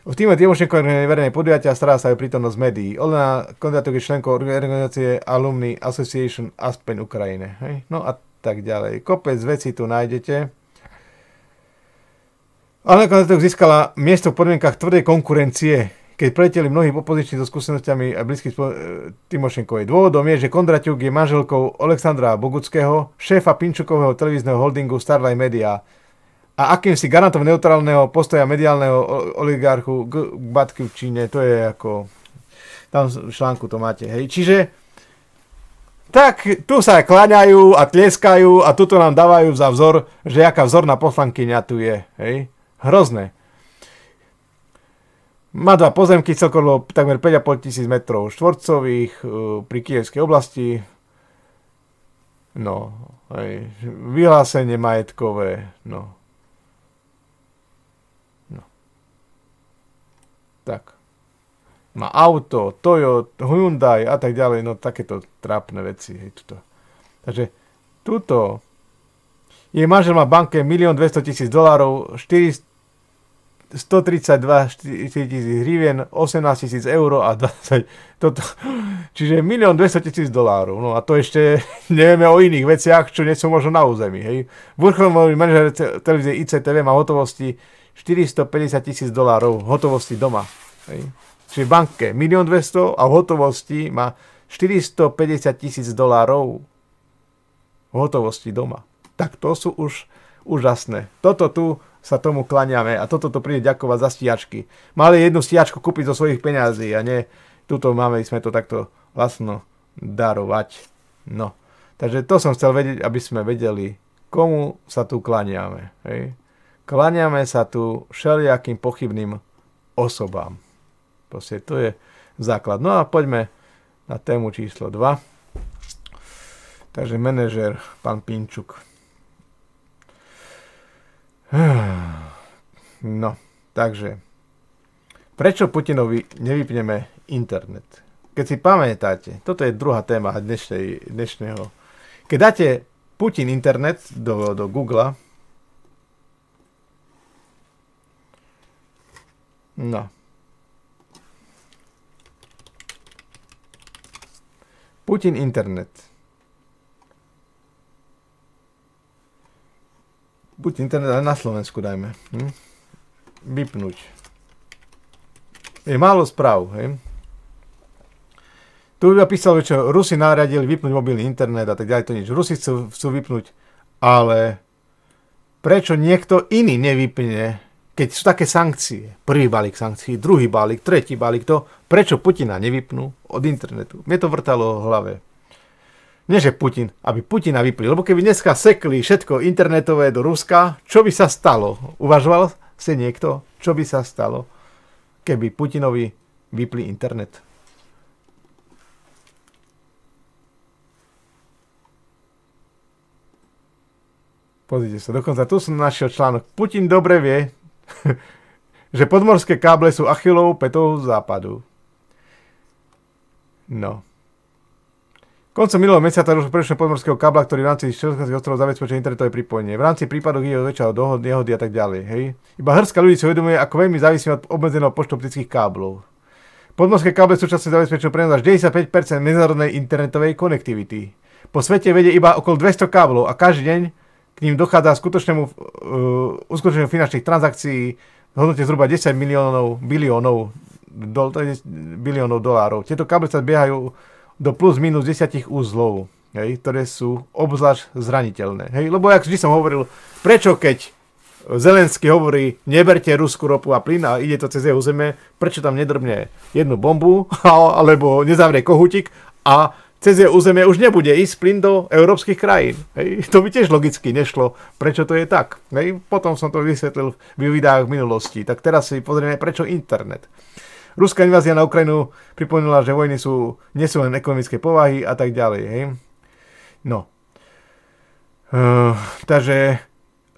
V týme Timošenko verejnej podujatia stará sa aj prítomnosť médií. Olena Kondratok je členkou organizácie Alumni Association Aspen Ukrajine. Hej? No a tak ďalej. Kopec vecí tu nájdete. Olena Kondratok získala miesto v podmienkach tvrdej konkurencie keď preleteli mnohí opoziční so skúsenostiami a blízky spo- e, Timošenkovej. Dôvodom je, že Kondraťuk je manželkou Alexandra Boguckého, šéfa Pinčukového televízneho holdingu Starlight Media a akýmsi garantom neutrálneho postoja mediálneho oligarchu k Batky v Číne. To je ako... Tam v článku to máte. Hej. Čiže tak tu sa kláňajú a tleskajú a tuto nám dávajú za vzor, že aká vzorná poslankyňa tu je. Hej. Hrozné. Má dva pozemky, celkovo takmer 5,5 tisíc metrov štvorcových uh, pri Kievskej oblasti. No, hej, vyhlásenie majetkové. No. Tak. Má auto, Toyota, Hyundai a tak ďalej, no takéto trápne veci, hej, tuto. Takže tuto jej manžel má banke 1 200 tisíc dolárov, 132 tisíc hrivien, 18 tisíc eur a 20, toto, čiže 1 200 tisíc dolárov. No a to ešte [laughs] nevieme o iných veciach, čo nie sú možno na území. Hej. Vrcholový manažer televízie ICTV má hotovosti 450 tisíc dolárov hotovosti doma. Hej. Čiže v banke 1 200 a v hotovosti má 450 tisíc dolárov hotovosti doma tak to sú už úžasné. Toto tu sa tomu klaniame a toto to príde ďakovať za stíhačky. Mali jednu stíhačku kúpiť zo svojich peňazí a nie, tuto máme, sme to takto vlastno darovať. No, takže to som chcel vedieť, aby sme vedeli, komu sa tu klaniame. Hej. Klaniame sa tu všelijakým pochybným osobám. Proste to je základ. No a poďme na tému číslo 2. Takže manažer, pán Pinčuk. [sighs] No, takže, prečo Putinovi nevypneme internet? Keď si pamätáte, toto je druhá téma dnešnej, dnešného. Keď dáte Putin internet do, do Google, no, Putin internet. buď internet, ale na Slovensku dajme. Hm? Vypnúť. Je málo správ, hej? Tu by písalo, čo Rusi naradili vypnúť mobilný internet a tak ďalej, to nič. Rusi chcú, chcú vypnúť, ale prečo niekto iný nevypne, keď sú také sankcie, prvý balík sankcií, druhý balík, tretí balík, to prečo Putina nevypnú od internetu? Mne to vrtalo v hlave. Nie, že Putin, aby Putina vypli. Lebo keby dneska sekli všetko internetové do Ruska, čo by sa stalo? Uvažoval si niekto, čo by sa stalo, keby Putinovi vypli internet? Pozrite sa, dokonca tu som našiel článok. Putin dobre vie, [laughs] že podmorské káble sú achilou petou západu. No. Koncom minulého mesiaca došlo prerušenie podmorského kabla, ktorý v rámci Českých ostrovov zabezpečuje internetové pripojenie. V rámci prípadov je väčšia dohod, nehody a tak ďalej. Hej. Iba hrstka ľudí si uvedomuje, ako veľmi závisí od obmedzeného počtu optických káblov. Podmorské káble súčasne zabezpečujú prenos až 95% medzinárodnej internetovej konektivity. Po svete vedie iba okolo 200 káblov a každý deň k ním dochádza skutočnému uh, uskutočneniu finančných transakcií v hodnote zhruba 10 miliónov, biliónov, do, biliónov dolárov. Tieto káble sa biehajú do plus minus 10 úzlov, hej, ktoré sú obzvlášť zraniteľné. Hej, lebo jak vždy som hovoril, prečo keď Zelenský hovorí, neberte ruskú ropu a plyn a ide to cez jeho zeme, prečo tam nedrbne jednu bombu [laughs] alebo nezavrie kohutik a cez jeho územie už nebude ísť plyn do európskych krajín. Hej. To by tiež logicky nešlo, prečo to je tak. Hej. Potom som to vysvetlil v videách v minulosti. Tak teraz si pozrieme, prečo internet. Ruská invázia na Ukrajinu pripomínala, že vojny sú, nie sú len ekonomické povahy a tak ďalej. Hej? No. Uh, takže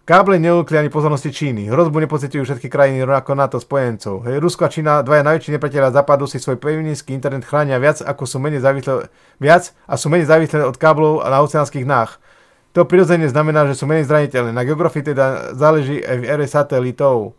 káble neukliani pozornosti Číny. Hrozbu nepocitujú všetky krajiny rovnako NATO spojencov. Hej, Rusko a Čína, dvaja najväčší nepriateľa západu, si svoj pevninský internet chránia viac, ako sú menej závislé, viac a sú menej závislé od káblov na oceánskych nách. To prirodzene znamená, že sú menej zraniteľné. Na geografii teda záleží aj v ére satelitov.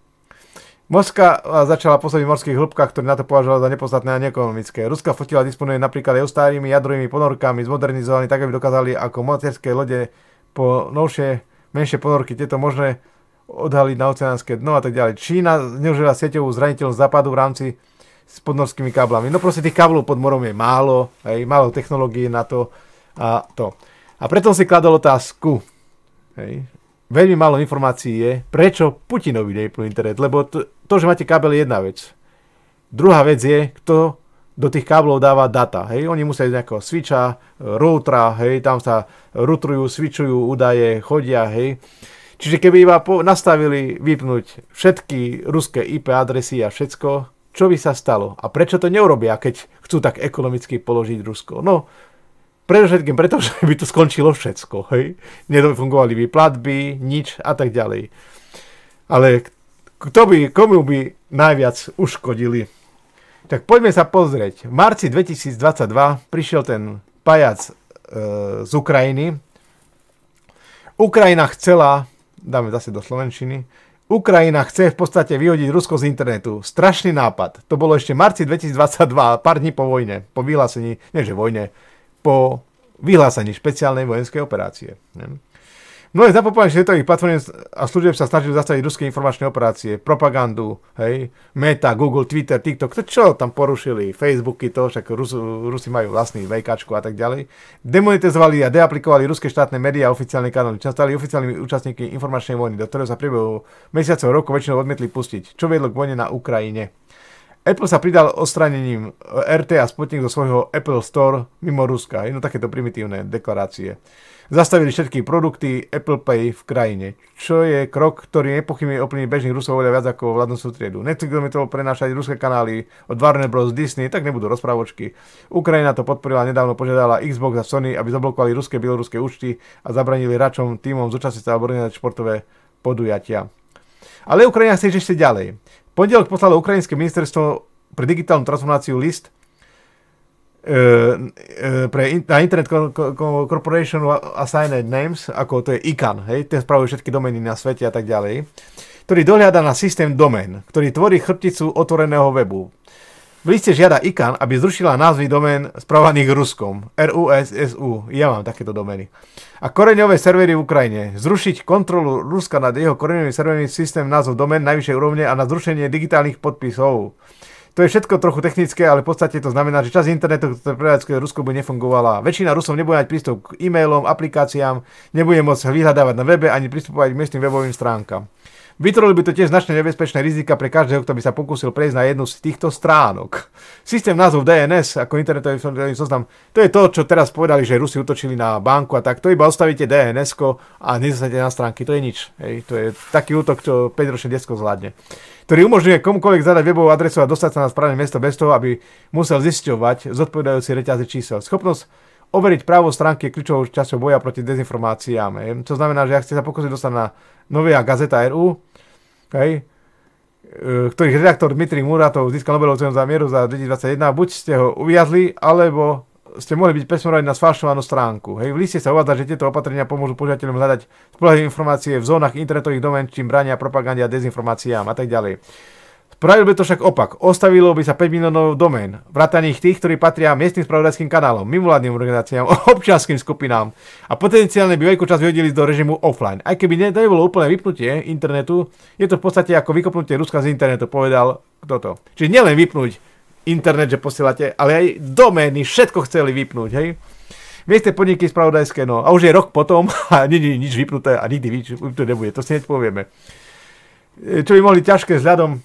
Moskva začala pôsobiť v morských hĺbkach, ktoré na to považovala za nepodstatné a neekonomické. Ruska fotila disponuje napríklad aj starými jadrovými ponorkami, zmodernizovaní tak, aby dokázali ako motorské lode po novšie, menšie ponorky tieto možné odhaliť na oceánske dno a tak ďalej. Čína zneužila sieťovú zraniteľnosť západu v rámci s podnorskými káblami. No proste tých káblov pod morom je málo, hej, málo technológií na to a to. A preto si kladol otázku, hej, veľmi málo informácií je, prečo Putinovi nevypnú internet, lebo to, to, že máte kábel je jedna vec. Druhá vec je, kto do tých káblov dáva data. Hej, oni musia ísť nejakého switcha, routera, hej, tam sa routrujú, switchujú údaje, chodia, hej. Čiže keby iba po, nastavili vypnúť všetky ruské IP adresy a všetko, čo by sa stalo? A prečo to neurobia, keď chcú tak ekonomicky položiť Rusko? No, Predovšetkým preto, [laughs] že by to skončilo všetko, hej. Nedofungovali by platby, nič a tak ďalej. Ale kto by, komu by najviac uškodili? Tak poďme sa pozrieť. V marci 2022 prišiel ten pajac e, z Ukrajiny. Ukrajina chcela, dáme zase do Slovenčiny, Ukrajina chce v podstate vyhodiť Rusko z internetu. Strašný nápad. To bolo ešte v marci 2022, pár dní po vojne, po vyhlásení, nie že vojne, po vyhlásení špeciálnej vojenskej operácie. Mnohé zapopované svetových platform a služieb sa snažili zastaviť ruské informačné operácie, propagandu, hej, Meta, Google, Twitter, TikTok, to čo tam porušili, Facebooky, to, však Rus, Rusi majú vlastný VKčku a tak ďalej. Demonetizovali a deaplikovali ruské štátne médiá a oficiálne kanály, čo stali oficiálnymi účastníkmi informačnej vojny, do ktorého sa priebehu mesiacov rokov väčšinou odmietli pustiť, čo viedlo k vojne na Ukrajine. Apple sa pridal odstranením RT a Sputnik zo svojho Apple Store mimo Ruska. Jedno takéto primitívne deklarácie. Zastavili všetky produkty Apple Pay v krajine, čo je krok, ktorý nepochybne ovplyvní bežných Rusov oveľa viac ako vládnu sútriedu. Netflix odmietol prenášať ruské kanály od Warner Bros. Disney, tak nebudú rozprávočky. Ukrajina to podporila, nedávno požiadala Xbox a Sony, aby zablokovali ruské bieloruské účty a zabranili račom týmom zúčastniť sa alebo športové podujatia. Ale Ukrajina chce ešte ďalej. Pondelok poslalo Ukrajinské ministerstvo pre digitálnu transformáciu list e, e, pre, na Internet Corporation Assigned Names, ako to je ICANN, hej, ten spravuje všetky domény na svete a tak ďalej, ktorý dohľada na systém domén, ktorý tvorí chrbticu otvoreného webu. V liste žiada ICANN, aby zrušila názvy domén spravovaných Ruskom. RUSSU. Ja mám takéto domény. A koreňové servery v Ukrajine. Zrušiť kontrolu Ruska nad jeho koreňovým serverovým systém názov domén najvyššej úrovne a na zrušenie digitálnych podpisov. To je všetko trochu technické, ale v podstate to znamená, že časť internetu, ktoré prevádzkuje Rusko, by nefungovala. Väčšina Rusov nebude mať prístup k e-mailom, aplikáciám, nebude môcť vyhľadávať na webe ani pristupovať k miestnym webovým stránkam. Vytvorili by to tiež značne nebezpečné rizika pre každého, kto by sa pokúsil prejsť na jednu z týchto stránok. Systém názov DNS ako internetový zoznam, to je to, čo teraz povedali, že Rusi utočili na banku a tak. To iba ostavíte DNS a nezasadíte na stránky, to je nič. Hej. To je taký útok, čo 5-ročné detsko zvládne ktorý umožňuje komukoľvek zadať webovú adresu a dostať sa na správne miesto bez toho, aby musel zisťovať zodpovedajúci reťazy čísel. Schopnosť overiť právo stránky je kľúčovou časťou boja proti dezinformáciám. Hej. To znamená, že ak ste sa pokúsiť dostať na Novia Gazeta RU, hej, e, ktorých redaktor Dmitri Muratov získal Nobelovú cenu za mieru za 2021, buď ste ho uviazli, alebo ste mohli byť presmerovaní na sfalšovanú stránku. Hej, v liste sa uvádza, že tieto opatrenia pomôžu požiadateľom hľadať spolahlivé informácie v zónach internetových domén, čím brania propagande a dezinformáciám a tak ďalej. Spravil by to však opak. Ostavilo by sa 5 miliónov domén, vrataných tých, ktorí patria miestnym spravodajským kanálom, mimovládnym organizáciám, [laughs] občianským skupinám a potenciálne by veľkú časť vyhodili do režimu offline. Aj keby nebolo úplné vypnutie internetu, je to v podstate ako vykopnutie Ruska z internetu, povedal toto. Čiže nielen vypnúť internet, že posielate, ale aj domény, všetko chceli vypnúť, hej. Viete, podniky spravodajské, no a už je rok potom [laughs] a nie je nič vypnuté a nikdy vypnuté nebude, to si hneď povieme. Čo by mohli ťažké vzhľadom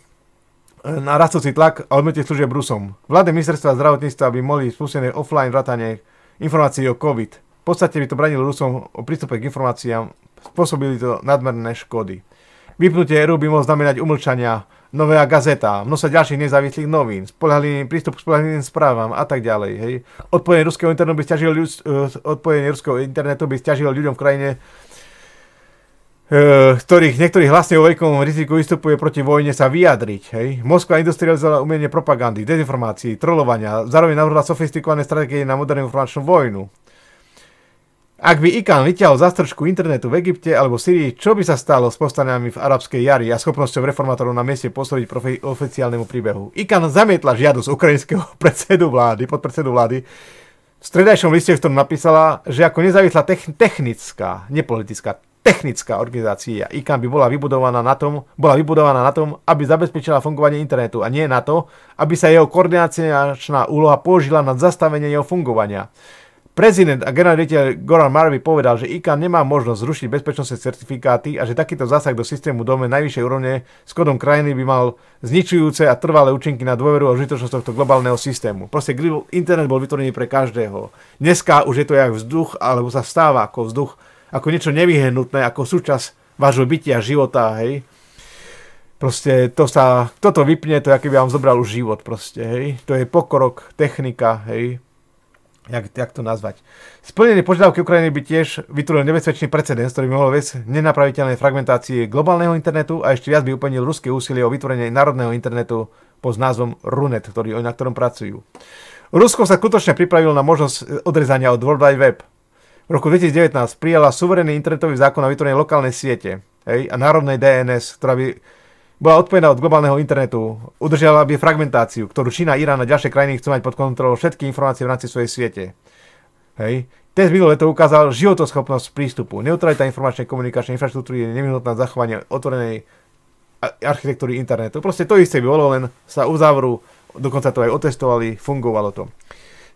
na rastúci tlak a odmetie služieb Rusom. Vládne ministerstva zdravotníctva by mohli spustené offline vrátanie informácií o COVID. V podstate by to branilo Rusom o prístupe k informáciám, spôsobili to nadmerné škody. Vypnutie ERU by mohlo znamenať umlčania Nová gazeta, množstvo ďalších nezávislých novín, spolahlivý prístup k spolahlivým správam a tak ďalej. Hej. Odpojenie ruského internetu by stiažilo, ľud, uh, odpojenie ruského internetu by stiažilo ľuďom v krajine Eh, ktorých niektorých hlasne o veľkom riziku vystupuje proti vojne sa vyjadriť. Hej. Moskva industrializovala umenie propagandy, dezinformácií, trolovania, zároveň navrhla sofistikované stratégie na modernú informačnú vojnu. Ak by IKAN vyťahol zastrčku internetu v Egypte alebo Syrii, čo by sa stalo s povstaniami v arabskej jari a schopnosťou reformátorov na mieste pôsobiť profi- oficiálnemu príbehu? IKAN zamietla žiadosť ukrajinského [laughs] predsedu vlády, podpredsedu vlády, v stredajšom liste, v ktorom napísala, že ako nezávislá technická, nepolitická, technická organizácia ICANN by bola vybudovaná na tom, bola vybudovaná na tom, aby zabezpečila fungovanie internetu a nie na to, aby sa jeho koordinačná úloha použila na zastavenie jeho fungovania. Prezident a generálny riaditeľ Goran Marvy povedal, že ICANN nemá možnosť zrušiť bezpečnostné certifikáty a že takýto zásah do systému dome najvyššej úrovne s kodom krajiny by mal zničujúce a trvalé účinky na dôveru a užitočnosť tohto globálneho systému. Proste internet bol vytvorený pre každého. Dneska už je to jak vzduch, alebo sa stáva ako vzduch ako niečo nevyhnutné, ako súčasť vášho bytia, života, hej. Proste to sa, toto vypne, to je, by vám zobral už život, proste, hej. To je pokrok, technika, hej. Jak, jak to nazvať. Splnenie požiadavky Ukrajiny by tiež vytvoril nebezpečný precedens, ktorý by mohol viesť nenapraviteľnej fragmentácie globálneho internetu a ešte viac by uplnil ruské úsilie o vytvorenie národného internetu pod názvom Runet, ktorý, na ktorom pracujú. Rusko sa skutočne pripravilo na možnosť odrezania od World Wide Web. V roku 2019 prijala suverénny internetový zákon na vytvorenie lokálnej siete hej, a národnej DNS, ktorá by bola odpojená od globálneho internetu, udržala by fragmentáciu, ktorú Čína, Irán a ďalšie krajiny chcú mať pod kontrolou všetky informácie v rámci svojej siete. Hej. Test minulé to ukázal životoschopnosť prístupu. Neutralita informačnej komunikačnej infraštruktúry je nevyhnutná zachovanie otvorenej architektúry internetu. Proste to isté by bolo, len sa uzavrú, dokonca to aj otestovali, fungovalo to.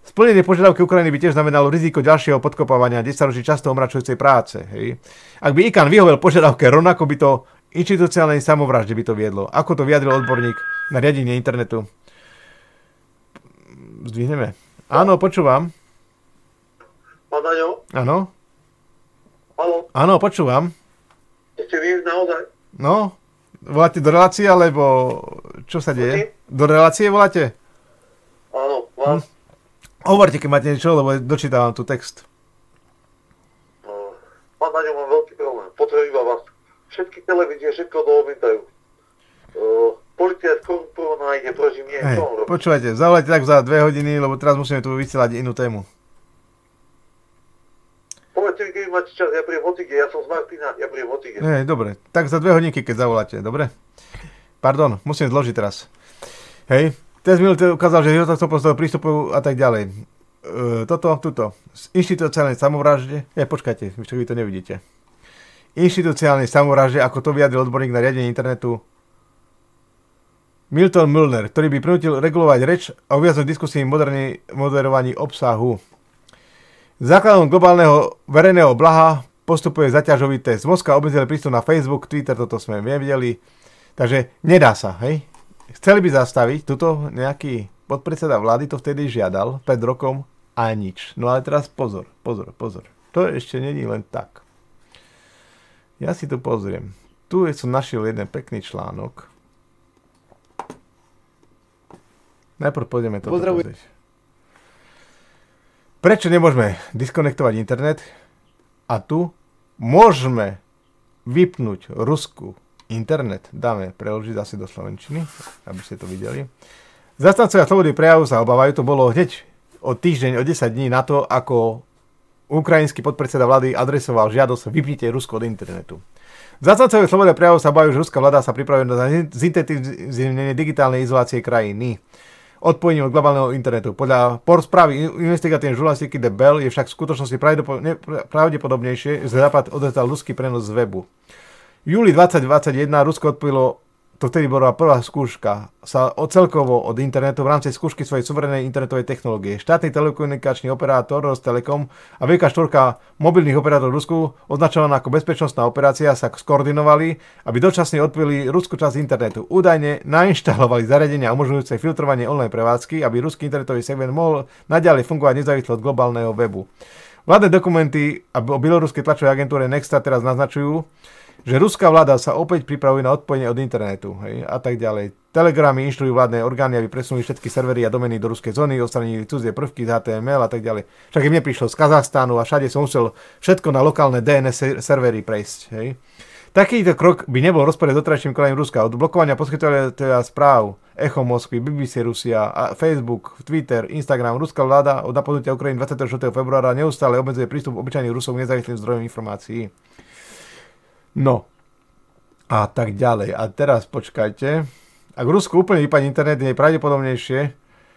Splnenie požiadavky Ukrajiny by tiež znamenalo riziko ďalšieho podkopávania 10 ročí často omračujúcej práce. Hej. Ak by IKAN vyhovel požiadavke, rovnako by to inštitucionálnej samovražde by to viedlo. Ako to vyjadril odborník na riadenie internetu? Zdvihneme. Áno, počúvam. Pán Áno. Áno. Áno, počúvam. Ešte vy naozaj? No, voláte do relácie, alebo čo sa deje? Do relácie voláte? Áno, vás. Hm. Hovorte, keď máte niečo, lebo dočítavam tu text. Pán Daňo, mám veľký problém. Potrebujem vás všetky televízie, všetko to obmetajú. Uh, policia skorumpovaná, ide proti mne. Hej, počúvajte, zavolajte tak za dve hodiny, lebo teraz musíme tu vysielať inú tému. Povedzte mi, keď máte čas, ja príjem hotige, ja som z Martina, ja príjem hotige. Hej, dobre, tak za dve hodinky, keď zavoláte, dobre? Pardon, musím zložiť teraz. Hej, teraz mi to ukázal, že chcel postaviť prístupu a tak ďalej. E, toto, tuto, inštitucionálnej samovražde, ja počkajte, vy to nevidíte inštitucionálnej samovražde, ako to vyjadril odborník na riadenie internetu Milton Milner, ktorý by prinútil regulovať reč a uviaznuť diskusii moderovaní obsahu. Základom globálneho verejného blaha postupuje zaťažový test. Moskva obmedzila prístup na Facebook, Twitter, toto sme nevideli. Takže nedá sa, hej? Chceli by zastaviť, tuto nejaký podpredseda vlády to vtedy žiadal pred rokom a nič. No ale teraz pozor, pozor, pozor. To ešte není len tak. Ja si tu pozriem. Tu som našiel jeden pekný článok. Najprv pôjdeme to pozrieť. Prečo nemôžeme diskonektovať internet a tu môžeme vypnúť Rusku internet. Dáme preložiť asi do Slovenčiny, aby ste to videli. Zastancovia slobody prejavu sa obávajú, to bolo hneď o týždeň, o 10 dní na to, ako Ukrajinský podpredseda vlády adresoval žiadosť vypnite Rusko od internetu. Zastancovia slobodné prejavu sa bajú, že ruská vláda sa pripravuje na zintetizovanie digitálnej izolácie krajiny odpojením od globálneho internetu. Podľa por správy investigatívnej žurnalistiky The Bell je však v skutočnosti pravdepodobnejšie, že Západ odvetal ruský prenos z webu. V júli 2021 Rusko odpojilo to vtedy bola prvá skúška sa celkovo od internetu v rámci skúšky svojej suverenej internetovej technológie. Štátny telekomunikačný operátor Rostelekom a veľká štvorka mobilných operátorov v Rusku, označovaná ako bezpečnostná operácia, sa skoordinovali, aby dočasne odpojili ruskú časť internetu. Údajne nainštalovali zariadenia umožňujúce filtrovanie online prevádzky, aby ruský internetový segment mohol naďalej fungovať nezávisle od globálneho webu. Vládne dokumenty o bieloruskej tlačovej agentúre Nexta teraz naznačujú, že ruská vláda sa opäť pripravuje na odpojenie od internetu hej, a tak ďalej. Telegramy inštruujú vládne orgány, aby presunuli všetky servery a domeny do ruskej zóny, odstranili cudzie prvky z HTML a tak ďalej. Však im neprišlo z Kazachstánu a všade som musel všetko na lokálne DNS servery prejsť. Hej. Takýto krok by nebol rozpore s doterajším konaním Ruska. Od blokovania poskytovateľa správ Echo Moskvy, BBC Rusia, Facebook, Twitter, Instagram, ruská vláda od napadnutia Ukrajiny 24. februára neustále obmedzuje prístup obyčajných Rusov k nezávislým zdrojom informácií. No. A tak ďalej. A teraz počkajte. Ak v Rusku úplne vypadne internet, je pravdepodobnejšie,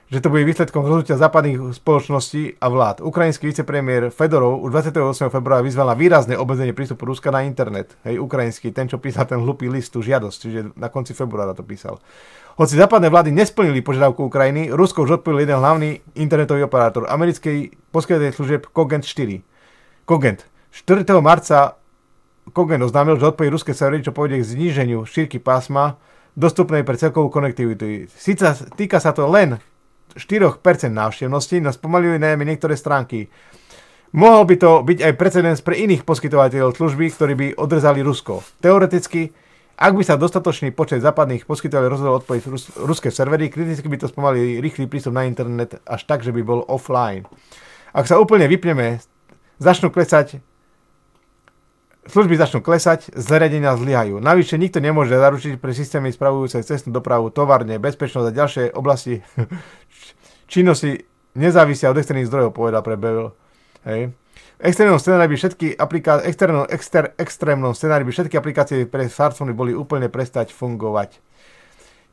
že to bude výsledkom rozhodnutia západných spoločností a vlád. Ukrajinský vicepremiér Fedorov už 28. februára vyzval na výrazné obmedzenie prístupu Ruska na internet. Hej, ukrajinský, ten, čo písal ten hlupý list, tú žiadosť, čiže na konci februára to písal. Hoci západné vlády nesplnili požiadavku Ukrajiny, Rusko už odpojil jeden hlavný internetový operátor americkej poskytovateľ služieb Cogent 4. Cogent. 4. marca Kogen oznámil, že odpojí ruské servery, čo pôjde k zníženiu šírky pásma dostupnej pre celkovú konektivitu. Sice týka sa to len 4% návštevnosti, no spomalujú najmä niektoré stránky. Mohol by to byť aj precedens pre iných poskytovateľov služby, ktorí by odrezali Rusko. Teoreticky, ak by sa dostatočný počet západných poskytovateľov rozhodol odpojiť rus- ruské servery, kriticky by to spomalili rýchly prístup na internet až tak, že by bol offline. Ak sa úplne vypneme, začnú klesať Služby začnú klesať, zariadenia zlyhajú. Navyše nikto nemôže zaručiť pre systémy spravujúce cestnú dopravu, továrne, bezpečnosť a ďalšie oblasti [laughs] činnosti nezávisia od externých zdrojov, povedal pre Bevel. Hej. V extrémnom scenári by všetky apliká- externo, exter, extrémnom scenári by všetky aplikácie pre smartfóny boli úplne prestať fungovať.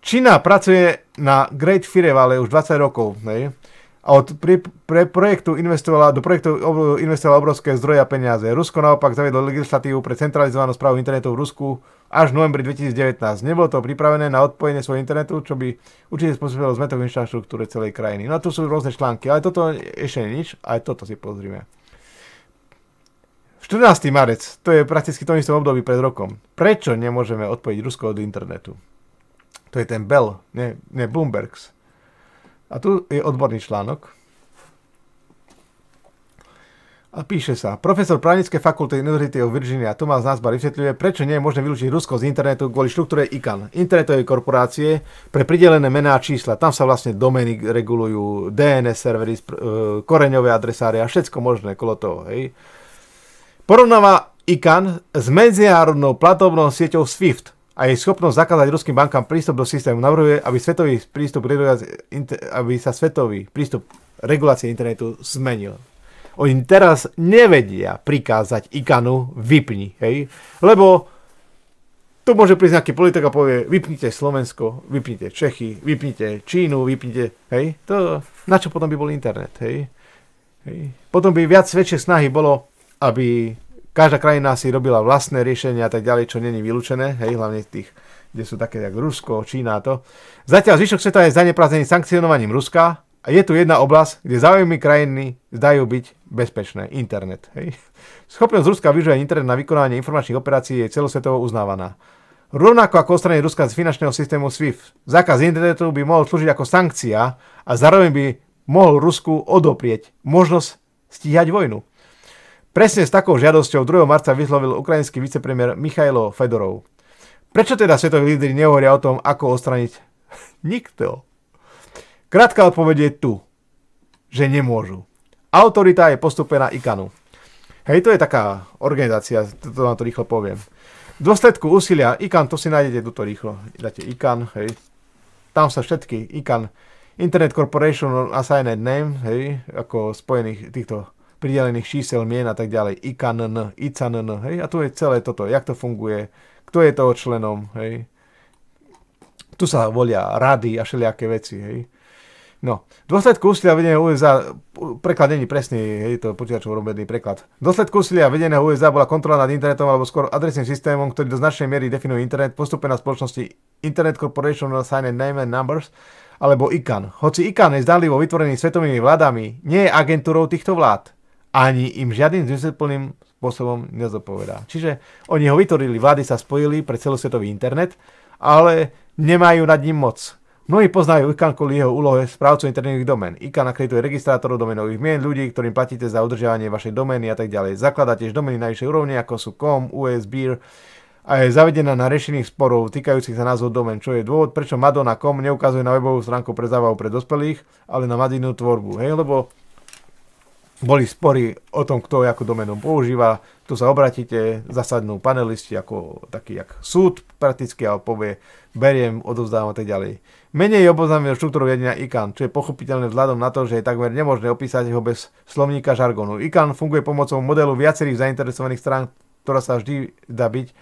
Čína pracuje na Great Firewall už 20 rokov. Hej od pre, pre projektu investovala, do projektu investovala obrovské zdroje a peniaze. Rusko naopak zaviedlo legislatívu pre centralizovanú správu internetu v Rusku až v novembri 2019. Nebolo to pripravené na odpojenie svojho internetu, čo by určite spôsobilo zmetok infraštruktúre celej krajiny. No a tu sú rôzne články, ale toto ešte nie nič, aj toto si pozrime. 14. marec, to je prakticky to isté období pred rokom. Prečo nemôžeme odpojiť Rusko od internetu? To je ten Bell, nie, nie Bloombergs. A tu je odborný článok. A píše sa, profesor právnickej fakulty University of Virginia Tomás Nazbar vysvetľuje, prečo nie je možné vylúčiť Rusko z internetu kvôli štruktúre ICANN, internetové korporácie pre pridelené mená a čísla. Tam sa vlastne domény regulujú, DNS servery, e, koreňové adresáry a všetko možné kolo toho. Hej. Porovnáva ICANN s medzinárodnou platobnou sieťou SWIFT, a jej schopnosť zakázať ruským bankám prístup do systému navrhuje, aby, svetový prístup, aby sa svetový prístup regulácie internetu zmenil. Oni teraz nevedia prikázať IKANu vypni, hej? Lebo tu môže prísť nejaký politik a povie, vypnite Slovensko, vypnite Čechy, vypnite Čínu, vypnite, hej? To, na čo potom by bol internet, hej? hej? Potom by viac väčšie snahy bolo, aby každá krajina si robila vlastné riešenia a tak ďalej, čo není vylúčené, hej, hlavne tých, kde sú také ako Rusko, Čína a to. Zatiaľ zvyšok sveta je zaneprázdnený sankcionovaním Ruska a je tu jedna oblasť, kde záujmy krajiny zdajú byť bezpečné. Internet. Hej. Schopnosť Ruska využívať internet na vykonávanie informačných operácií je celosvetovo uznávaná. Rovnako ako odstranenie Ruska z finančného systému SWIFT. Zákaz internetu by mohol slúžiť ako sankcia a zároveň by mohol Rusku odoprieť možnosť stíhať vojnu. Presne s takou žiadosťou 2. marca vyslovil ukrajinský vicepremiér Michailo Fedorov. Prečo teda svetoví lídry nehovoria o tom, ako odstraniť? [laughs] Nikto. Krátka odpoveď je tu, že nemôžu. Autorita je postupená ICANu. Hej, to je taká organizácia, to vám to rýchlo poviem. V dôsledku úsilia ICAN, to si nájdete tuto rýchlo. Dáte ICAN, hej. Tam sa všetky ICAN, Internet Corporation Assigned Name, hej, ako spojených týchto pridelených čísel, mien a tak ďalej, IKNN, ICANN, hej, a tu je celé toto, jak to funguje, kto je toho členom, hej. Tu sa volia rady a všelijaké veci, hej. No, v dôsledku úsilia vedeného USA, preklad není presný, hej, to počítačov robený preklad. V dôsledku úsilia vedeného USA bola kontrola nad internetom alebo skôr adresným systémom, ktorý do značnej miery definuje internet, postupená spoločnosti Internet Corporation Signed Name and Numbers, alebo ICAN. Hoci ICAN je zdanlivo vytvorený svetovými vládami, nie je agentúrou týchto vlád ani im žiadnym zmysluplným spôsobom nezopovedá. Čiže oni ho vytvorili, vlády sa spojili pre celosvetový internet, ale nemajú nad ním moc. Mnohí poznajú ICANN kvôli jeho úlohe správcov internetových domén. ICANN akredituje registrátorov domenových mien, ľudí, ktorým platíte za udržiavanie vašej domény a tak ďalej. Zakladá tiež domény na vyššej úrovni, ako sú com, US, beer, a je zavedená na riešených sporov týkajúcich sa názov domén, čo je dôvod, prečo Madonna.com neukazuje na webovú stránku pre zábavu pre dospelých, ale na Madinu tvorbu. Hej, lebo boli spory o tom, kto ako domenom používa. Tu sa obratíte, zasadnú panelisti ako taký jak súd prakticky a povie, beriem, odovzdávam a tak ďalej. Menej je oboznámený štruktúru riadenia ICAN, čo je pochopiteľné vzhľadom na to, že je takmer nemožné opísať ho bez slovníka žargonu. ICAN funguje pomocou modelu viacerých zainteresovaných strán, ktorá sa vždy dá byť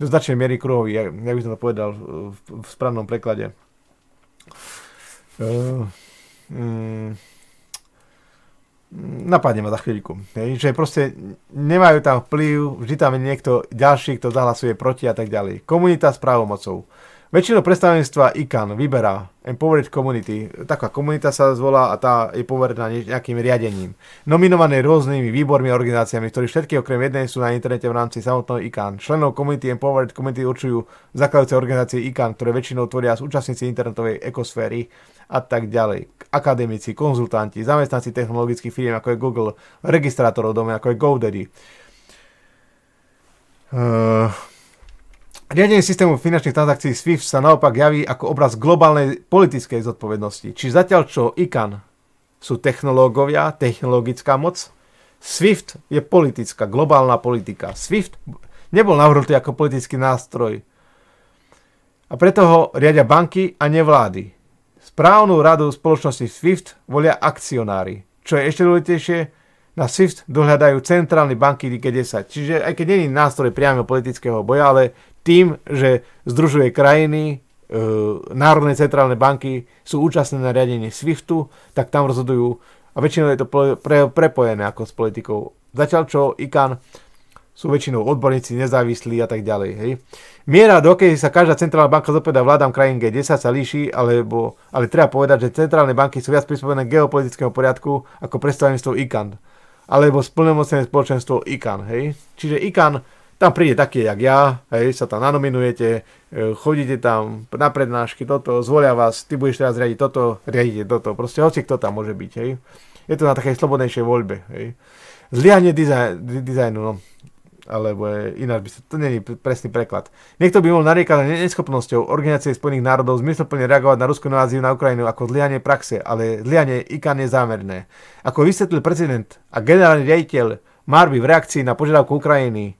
do značnej miery kruhový, ja by som to povedal v, v správnom preklade. Uh, um, napadne ma za chvíľku. Hej, že proste nemajú tam vplyv, vždy tam je niekto ďalší, kto zahlasuje proti a tak ďalej. Komunita s právomocou. Väčšinou predstavenstva ICAN vyberá Empowered Community. Taká komunita sa zvolá a tá je poverená nejakým riadením. Nominované rôznymi výbormi a organizáciami, ktorí všetky okrem jednej sú na internete v rámci samotného ICAN. Členov komunity Empowered Community určujú zakladajúce organizácie ICAN, ktoré väčšinou tvoria účastníci internetovej ekosféry a tak ďalej. Akademici, konzultanti, zamestnanci technologických firiem ako je Google, registrátorov domén ako je GoDaddy. Uh, Riadenie systému finančných transakcií SWIFT sa naopak javí ako obraz globálnej politickej zodpovednosti. Či zatiaľ čo ICAN sú technológovia, technologická moc. SWIFT je politická, globálna politika. SWIFT nebol navrhnutý ako politický nástroj. A preto ho riadia banky a nevlády. Správnu radu spoločnosti SWIFT volia akcionári. Čo je ešte dôležitejšie, na SWIFT dohľadajú centrálne banky G10. Čiže aj keď není nástroj priamo politického boja, ale tým, že združuje krajiny, e, národné centrálne banky sú účastné na riadení SWIFTu, tak tam rozhodujú a väčšinou je to pre, prepojené ako s politikou. Zatiaľ čo ICAN sú väčšinou odborníci, nezávislí a tak ďalej. Hej. Miera, dokedy sa každá centrálna banka zodpovedá vládam krajín G10 sa líši, alebo, ale treba povedať, že centrálne banky sú viac prispôsobené geopolitickému poriadku ako predstavenstvo ICAN alebo splnomocnené spoločenstvo ICAN. Hej. Čiže ICAN tam príde taký, jak ja, hej, sa tam nanominujete, e, chodíte tam na prednášky, toto, zvolia vás, ty budeš teraz riadiť toto, riadite toto, proste hoci kto tam môže byť, hej. Je to na takej slobodnejšej voľbe, hej. Zlianie dizajn, dizajnu, no, alebo je, ináč by sa, to není presný preklad. Niekto by mohol nariekať na neschopnosťou Organizácie Spojených národov zmysluplne reagovať na ruskú inváziu na Ukrajinu ako zlianie praxe, ale zlianie IKAN je zámerné. Ako vysvetlil prezident a generálny riaditeľ Marby v reakcii na požiadavku Ukrajiny,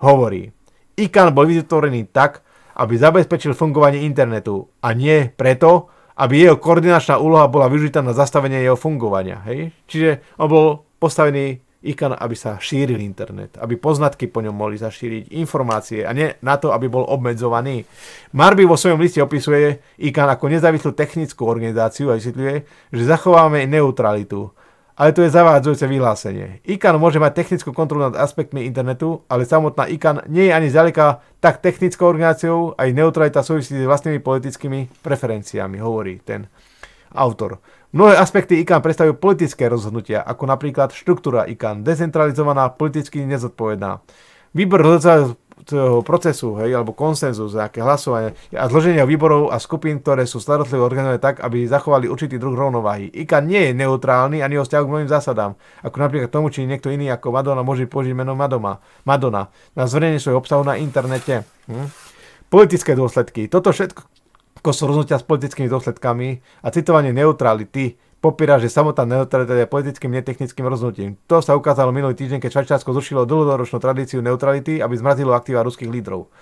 hovorí, ICANN bol vytvorený tak, aby zabezpečil fungovanie internetu a nie preto, aby jeho koordinačná úloha bola využitá na zastavenie jeho fungovania. Hej? Čiže on bol postavený ICAN, aby sa šíril internet, aby poznatky po ňom mohli zašíriť, informácie a nie na to, aby bol obmedzovaný. Marby vo svojom liste opisuje ICAN ako nezávislú technickú organizáciu a vysvetľuje, že zachováme neutralitu ale to je zavádzajúce vyhlásenie. ICAN môže mať technickú kontrolu nad aspektmi internetu, ale samotná ICAN nie je ani zďaleka tak technickou organizáciou, aj neutralita súvisí s vlastnými politickými preferenciami, hovorí ten autor. Mnohé aspekty ICAN predstavujú politické rozhodnutia, ako napríklad štruktúra ICAN, decentralizovaná, politicky nezodpovedná. Výbor toho procesu, hej, alebo konsenzus, nejaké hlasovanie a zloženia výborov a skupín, ktoré sú starostlivo organizované tak, aby zachovali určitý druh rovnováhy. IKA nie je neutrálny ani o vzťahu k mojim zásadám, ako napríklad tomu, či niekto iný ako Madonna môže použiť meno Madonna, Madonna na zverejnenie svojho obsahu na internete. Hm? Politické dôsledky. Toto všetko sú rozhodnutia s politickými dôsledkami a citovanie neutrality popiera, že samotná neutralita je politickým netechnickým rozhodnutím. To sa ukázalo minulý týždeň, keď Švajčiarsko zrušilo dlhodoročnú tradíciu neutrality, aby zmrazilo aktíva ruských lídrov.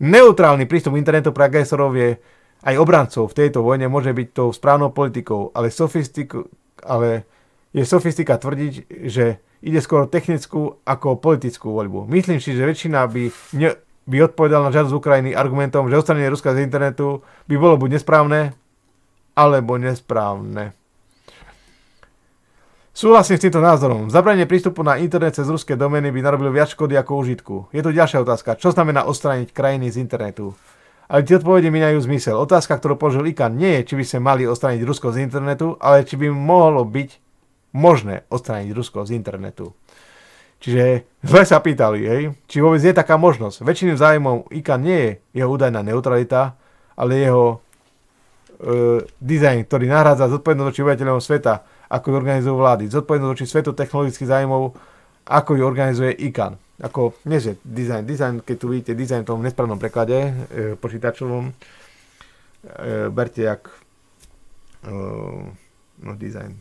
Neutrálny prístup internetu pre agresorov je aj obrancov v tejto vojne môže byť tou správnou politikou, ale, sofistik- ale je sofistika tvrdiť, že ide skôr technickú ako politickú voľbu. Myslím si, že väčšina by, ne, by odpovedala na žiadosť Ukrajiny argumentom, že odstranenie Ruska z internetu by bolo buď nesprávne, alebo nesprávne. Súhlasím s týmto názorom. Zabranie prístupu na internet cez ruské domény by narobilo viac škody ako užitku. Je tu ďalšia otázka. Čo znamená odstrániť krajiny z internetu? Ale tie odpovede mi majú zmysel. Otázka, ktorú položil Ikan, nie je, či by sme mali odstrániť Rusko z internetu, ale či by mohlo byť možné odstrániť Rusko z internetu. Čiže sme sa pýtali, hej, či vôbec je taká možnosť. Väčšiným zájmom Ikan nie je jeho údajná neutralita, ale jeho e, dizajn, ktorý nahrádza zodpovednosť voči obyvateľom sveta ako ju organizujú vlády. Zodpovednosť voči svetu technologických zájmov, ako ju organizuje ICAN. Ako, nie že design, design, keď tu vidíte design v tom nesprávnom preklade e, počítačovom, e, berte jak e, no, design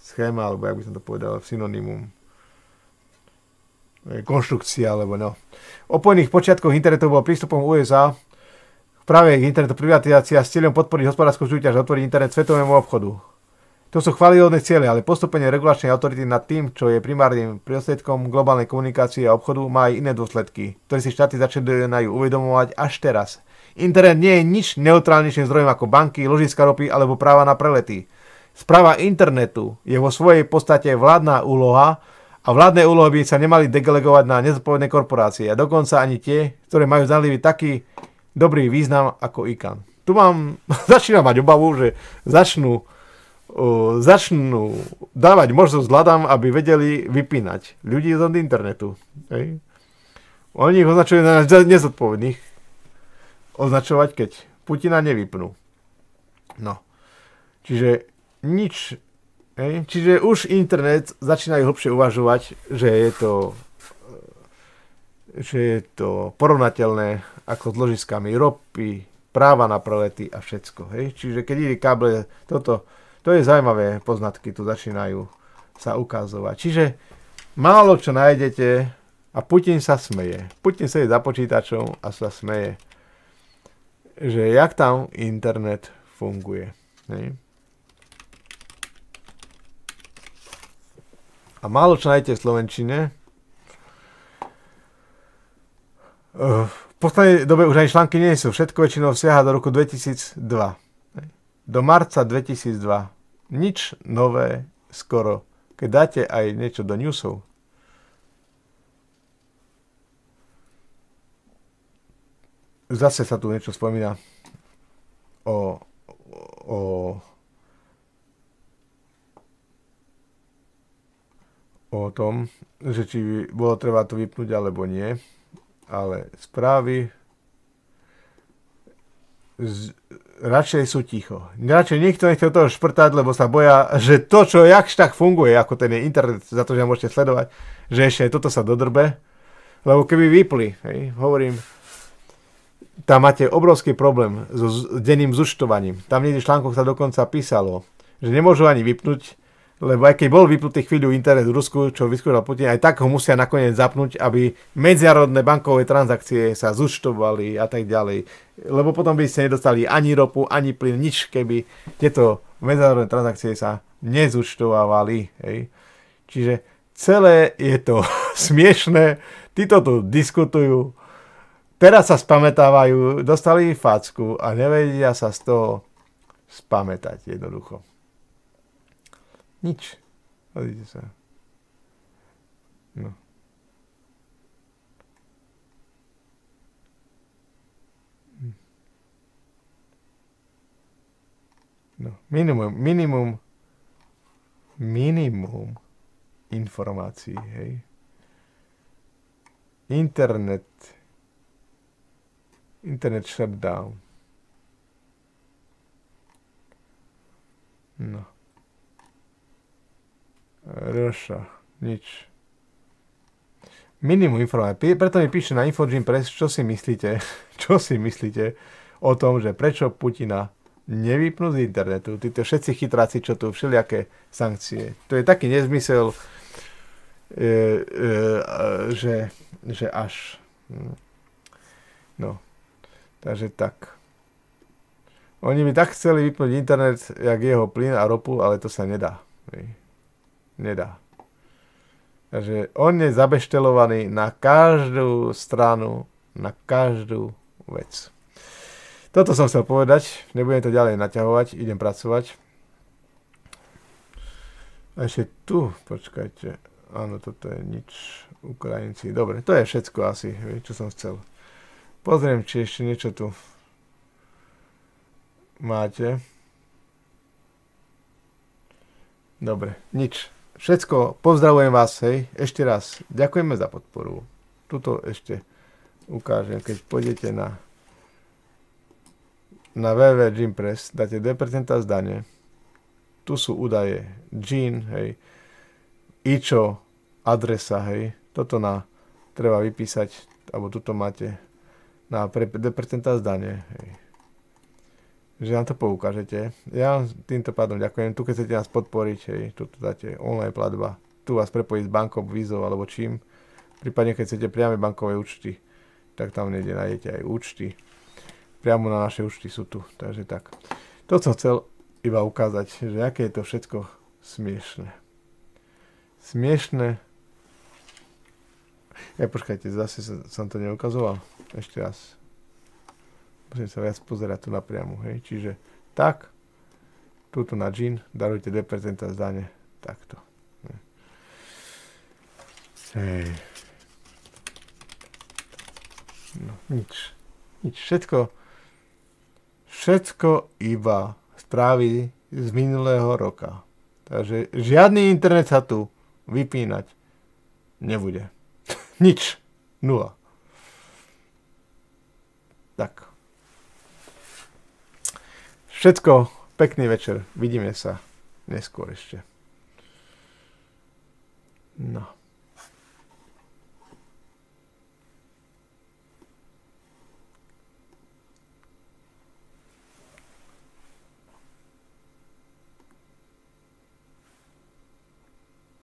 schéma, alebo jak by som to povedal, synonymum e, konštrukcia, alebo no. O pojných počiatkoch internetu bol prístupom USA práve k internetu privatizácia s cieľom podporiť hospodárskú súťaž a otvoriť internet svetovému obchodu. To sú chvalihodné ciele, ale postupenie regulačnej autority nad tým, čo je primárnym prostriedkom globálnej komunikácie a obchodu, má aj iné dôsledky, ktoré si štáty začínajú uvedomovať až teraz. Internet nie je nič neutrálnejším zdrojom ako banky, ložiska ropy alebo práva na prelety. Správa internetu je vo svojej podstate vládna úloha a vládne úlohy by sa nemali degelegovať na nezodpovedné korporácie a dokonca ani tie, ktoré majú zanlivý taký dobrý význam ako ICAN. Tu mám, [laughs] začínam mať obavu, že začnú začnú dávať možnosť vládam, aby vedeli vypínať ľudí z internetu. Hej. Oni ich označujú na nezodpovedných. Označovať, keď Putina nevypnú. No. Čiže nič. Hej. Čiže už internet začínajú hlbšie uvažovať, že je to že je to porovnateľné ako s ložiskami ropy, práva na prelety a všetko. Hej. Čiže keď ide káble, toto, To je zaujímavé poznatky, tu začínajú sa ukazovať. Čiže málo čo nájdete a Putin sa smeje. Putin sedí za počítačom a sa smeje, že jak tam internet funguje. Ne? A málo čo nájdete v Slovenčine. V poslednej dobe už aj články nie sú. Všetko väčšinou siaha do roku 2002. Do marca 2002. Nič nové skoro. Keď dáte aj niečo do newsov, zase sa tu niečo spomína o, o o tom, že či bolo treba to vypnúť alebo nie, ale správy z, radšej sú ticho. Radšej nikto nechce toho šprtať, lebo sa boja, že to, čo jakž tak funguje, ako ten je internet, za to, že môžete sledovať, že ešte toto sa dodrbe, lebo keby vypli, hej, hovorím, tam máte obrovský problém so denným zúčtovaním. Tam niekde v článkoch sa dokonca písalo, že nemôžu ani vypnúť, lebo aj keď bol vypnutý chvíľu internet v Rusku, čo vyskúšal Putin, aj tak ho musia nakoniec zapnúť, aby medzinárodné bankové transakcie sa zúčtovali a tak ďalej. Lebo potom by ste nedostali ani ropu, ani plyn, nič, keby tieto medzinárodné transakcie sa nezúčtovávali. Hej. Čiže celé je to [laughs] smiešné, títo tu diskutujú, teraz sa spametávajú, dostali facku a nevedia sa z toho spamätať jednoducho. Nič. Hodíte sa. No. Hm. No, minimum, minimum, minimum informácií, hej. Internet Internet shutdown. No. Roša, nič. Minimum informácií. Preto mi píše na Infogym Press, čo si myslíte, [laughs] čo si myslíte o tom, že prečo Putina nevypnú z internetu. Títo všetci chytráci, čo tu všelijaké sankcie. To je taký nezmysel, e, e, že, že až... Hm. No. Takže tak. Oni by tak chceli vypnúť internet, jak jeho plyn a ropu, ale to sa nedá. Nedá. Takže on je zabeštelovaný na každú stranu, na každú vec. Toto som chcel povedať, nebudem to ďalej naťahovať, idem pracovať. A ešte tu, počkajte, áno, toto je nič, Ukrajinci. Dobre, to je všetko asi, čo som chcel. Pozriem, či ešte niečo tu máte. Dobre, nič. Všetko, pozdravujem vás, hej, ešte raz. Ďakujeme za podporu. Tuto ešte ukážem, keď pôjdete na na www Gympress, dáte 2% zdanie. Tu sú údaje Gene, hej, ičo, adresa, hej, toto na treba vypísať, alebo tuto máte na pre 2% zdanie. Hej. Že nám to poukážete. Ja týmto pádom ďakujem. Tu keď chcete nás podporiť, hej, tu dáte online platba. Tu vás prepojiť s bankou, vízou alebo čím. Prípadne keď chcete priame bankové účty, tak tam niekde nájdete aj účty. Priamo na naše účty sú tu. Takže tak. To som chcel iba ukázať, že aké je to všetko smiešne. Smiešne. Ja počkajte, zase som to neukazoval. Ešte raz. Musím sa viac pozerať tu napriamu, hej. Čiže tak, túto na džín, darujte 2% zdanie. Takto. Hej. No, nič. Nič. Všetko, všetko iba správy z minulého roka. Takže žiadny internet sa tu vypínať nebude. [laughs] Nič. Nula. Tak. Všetko, pekný večer. Vidíme sa neskôr ešte. No.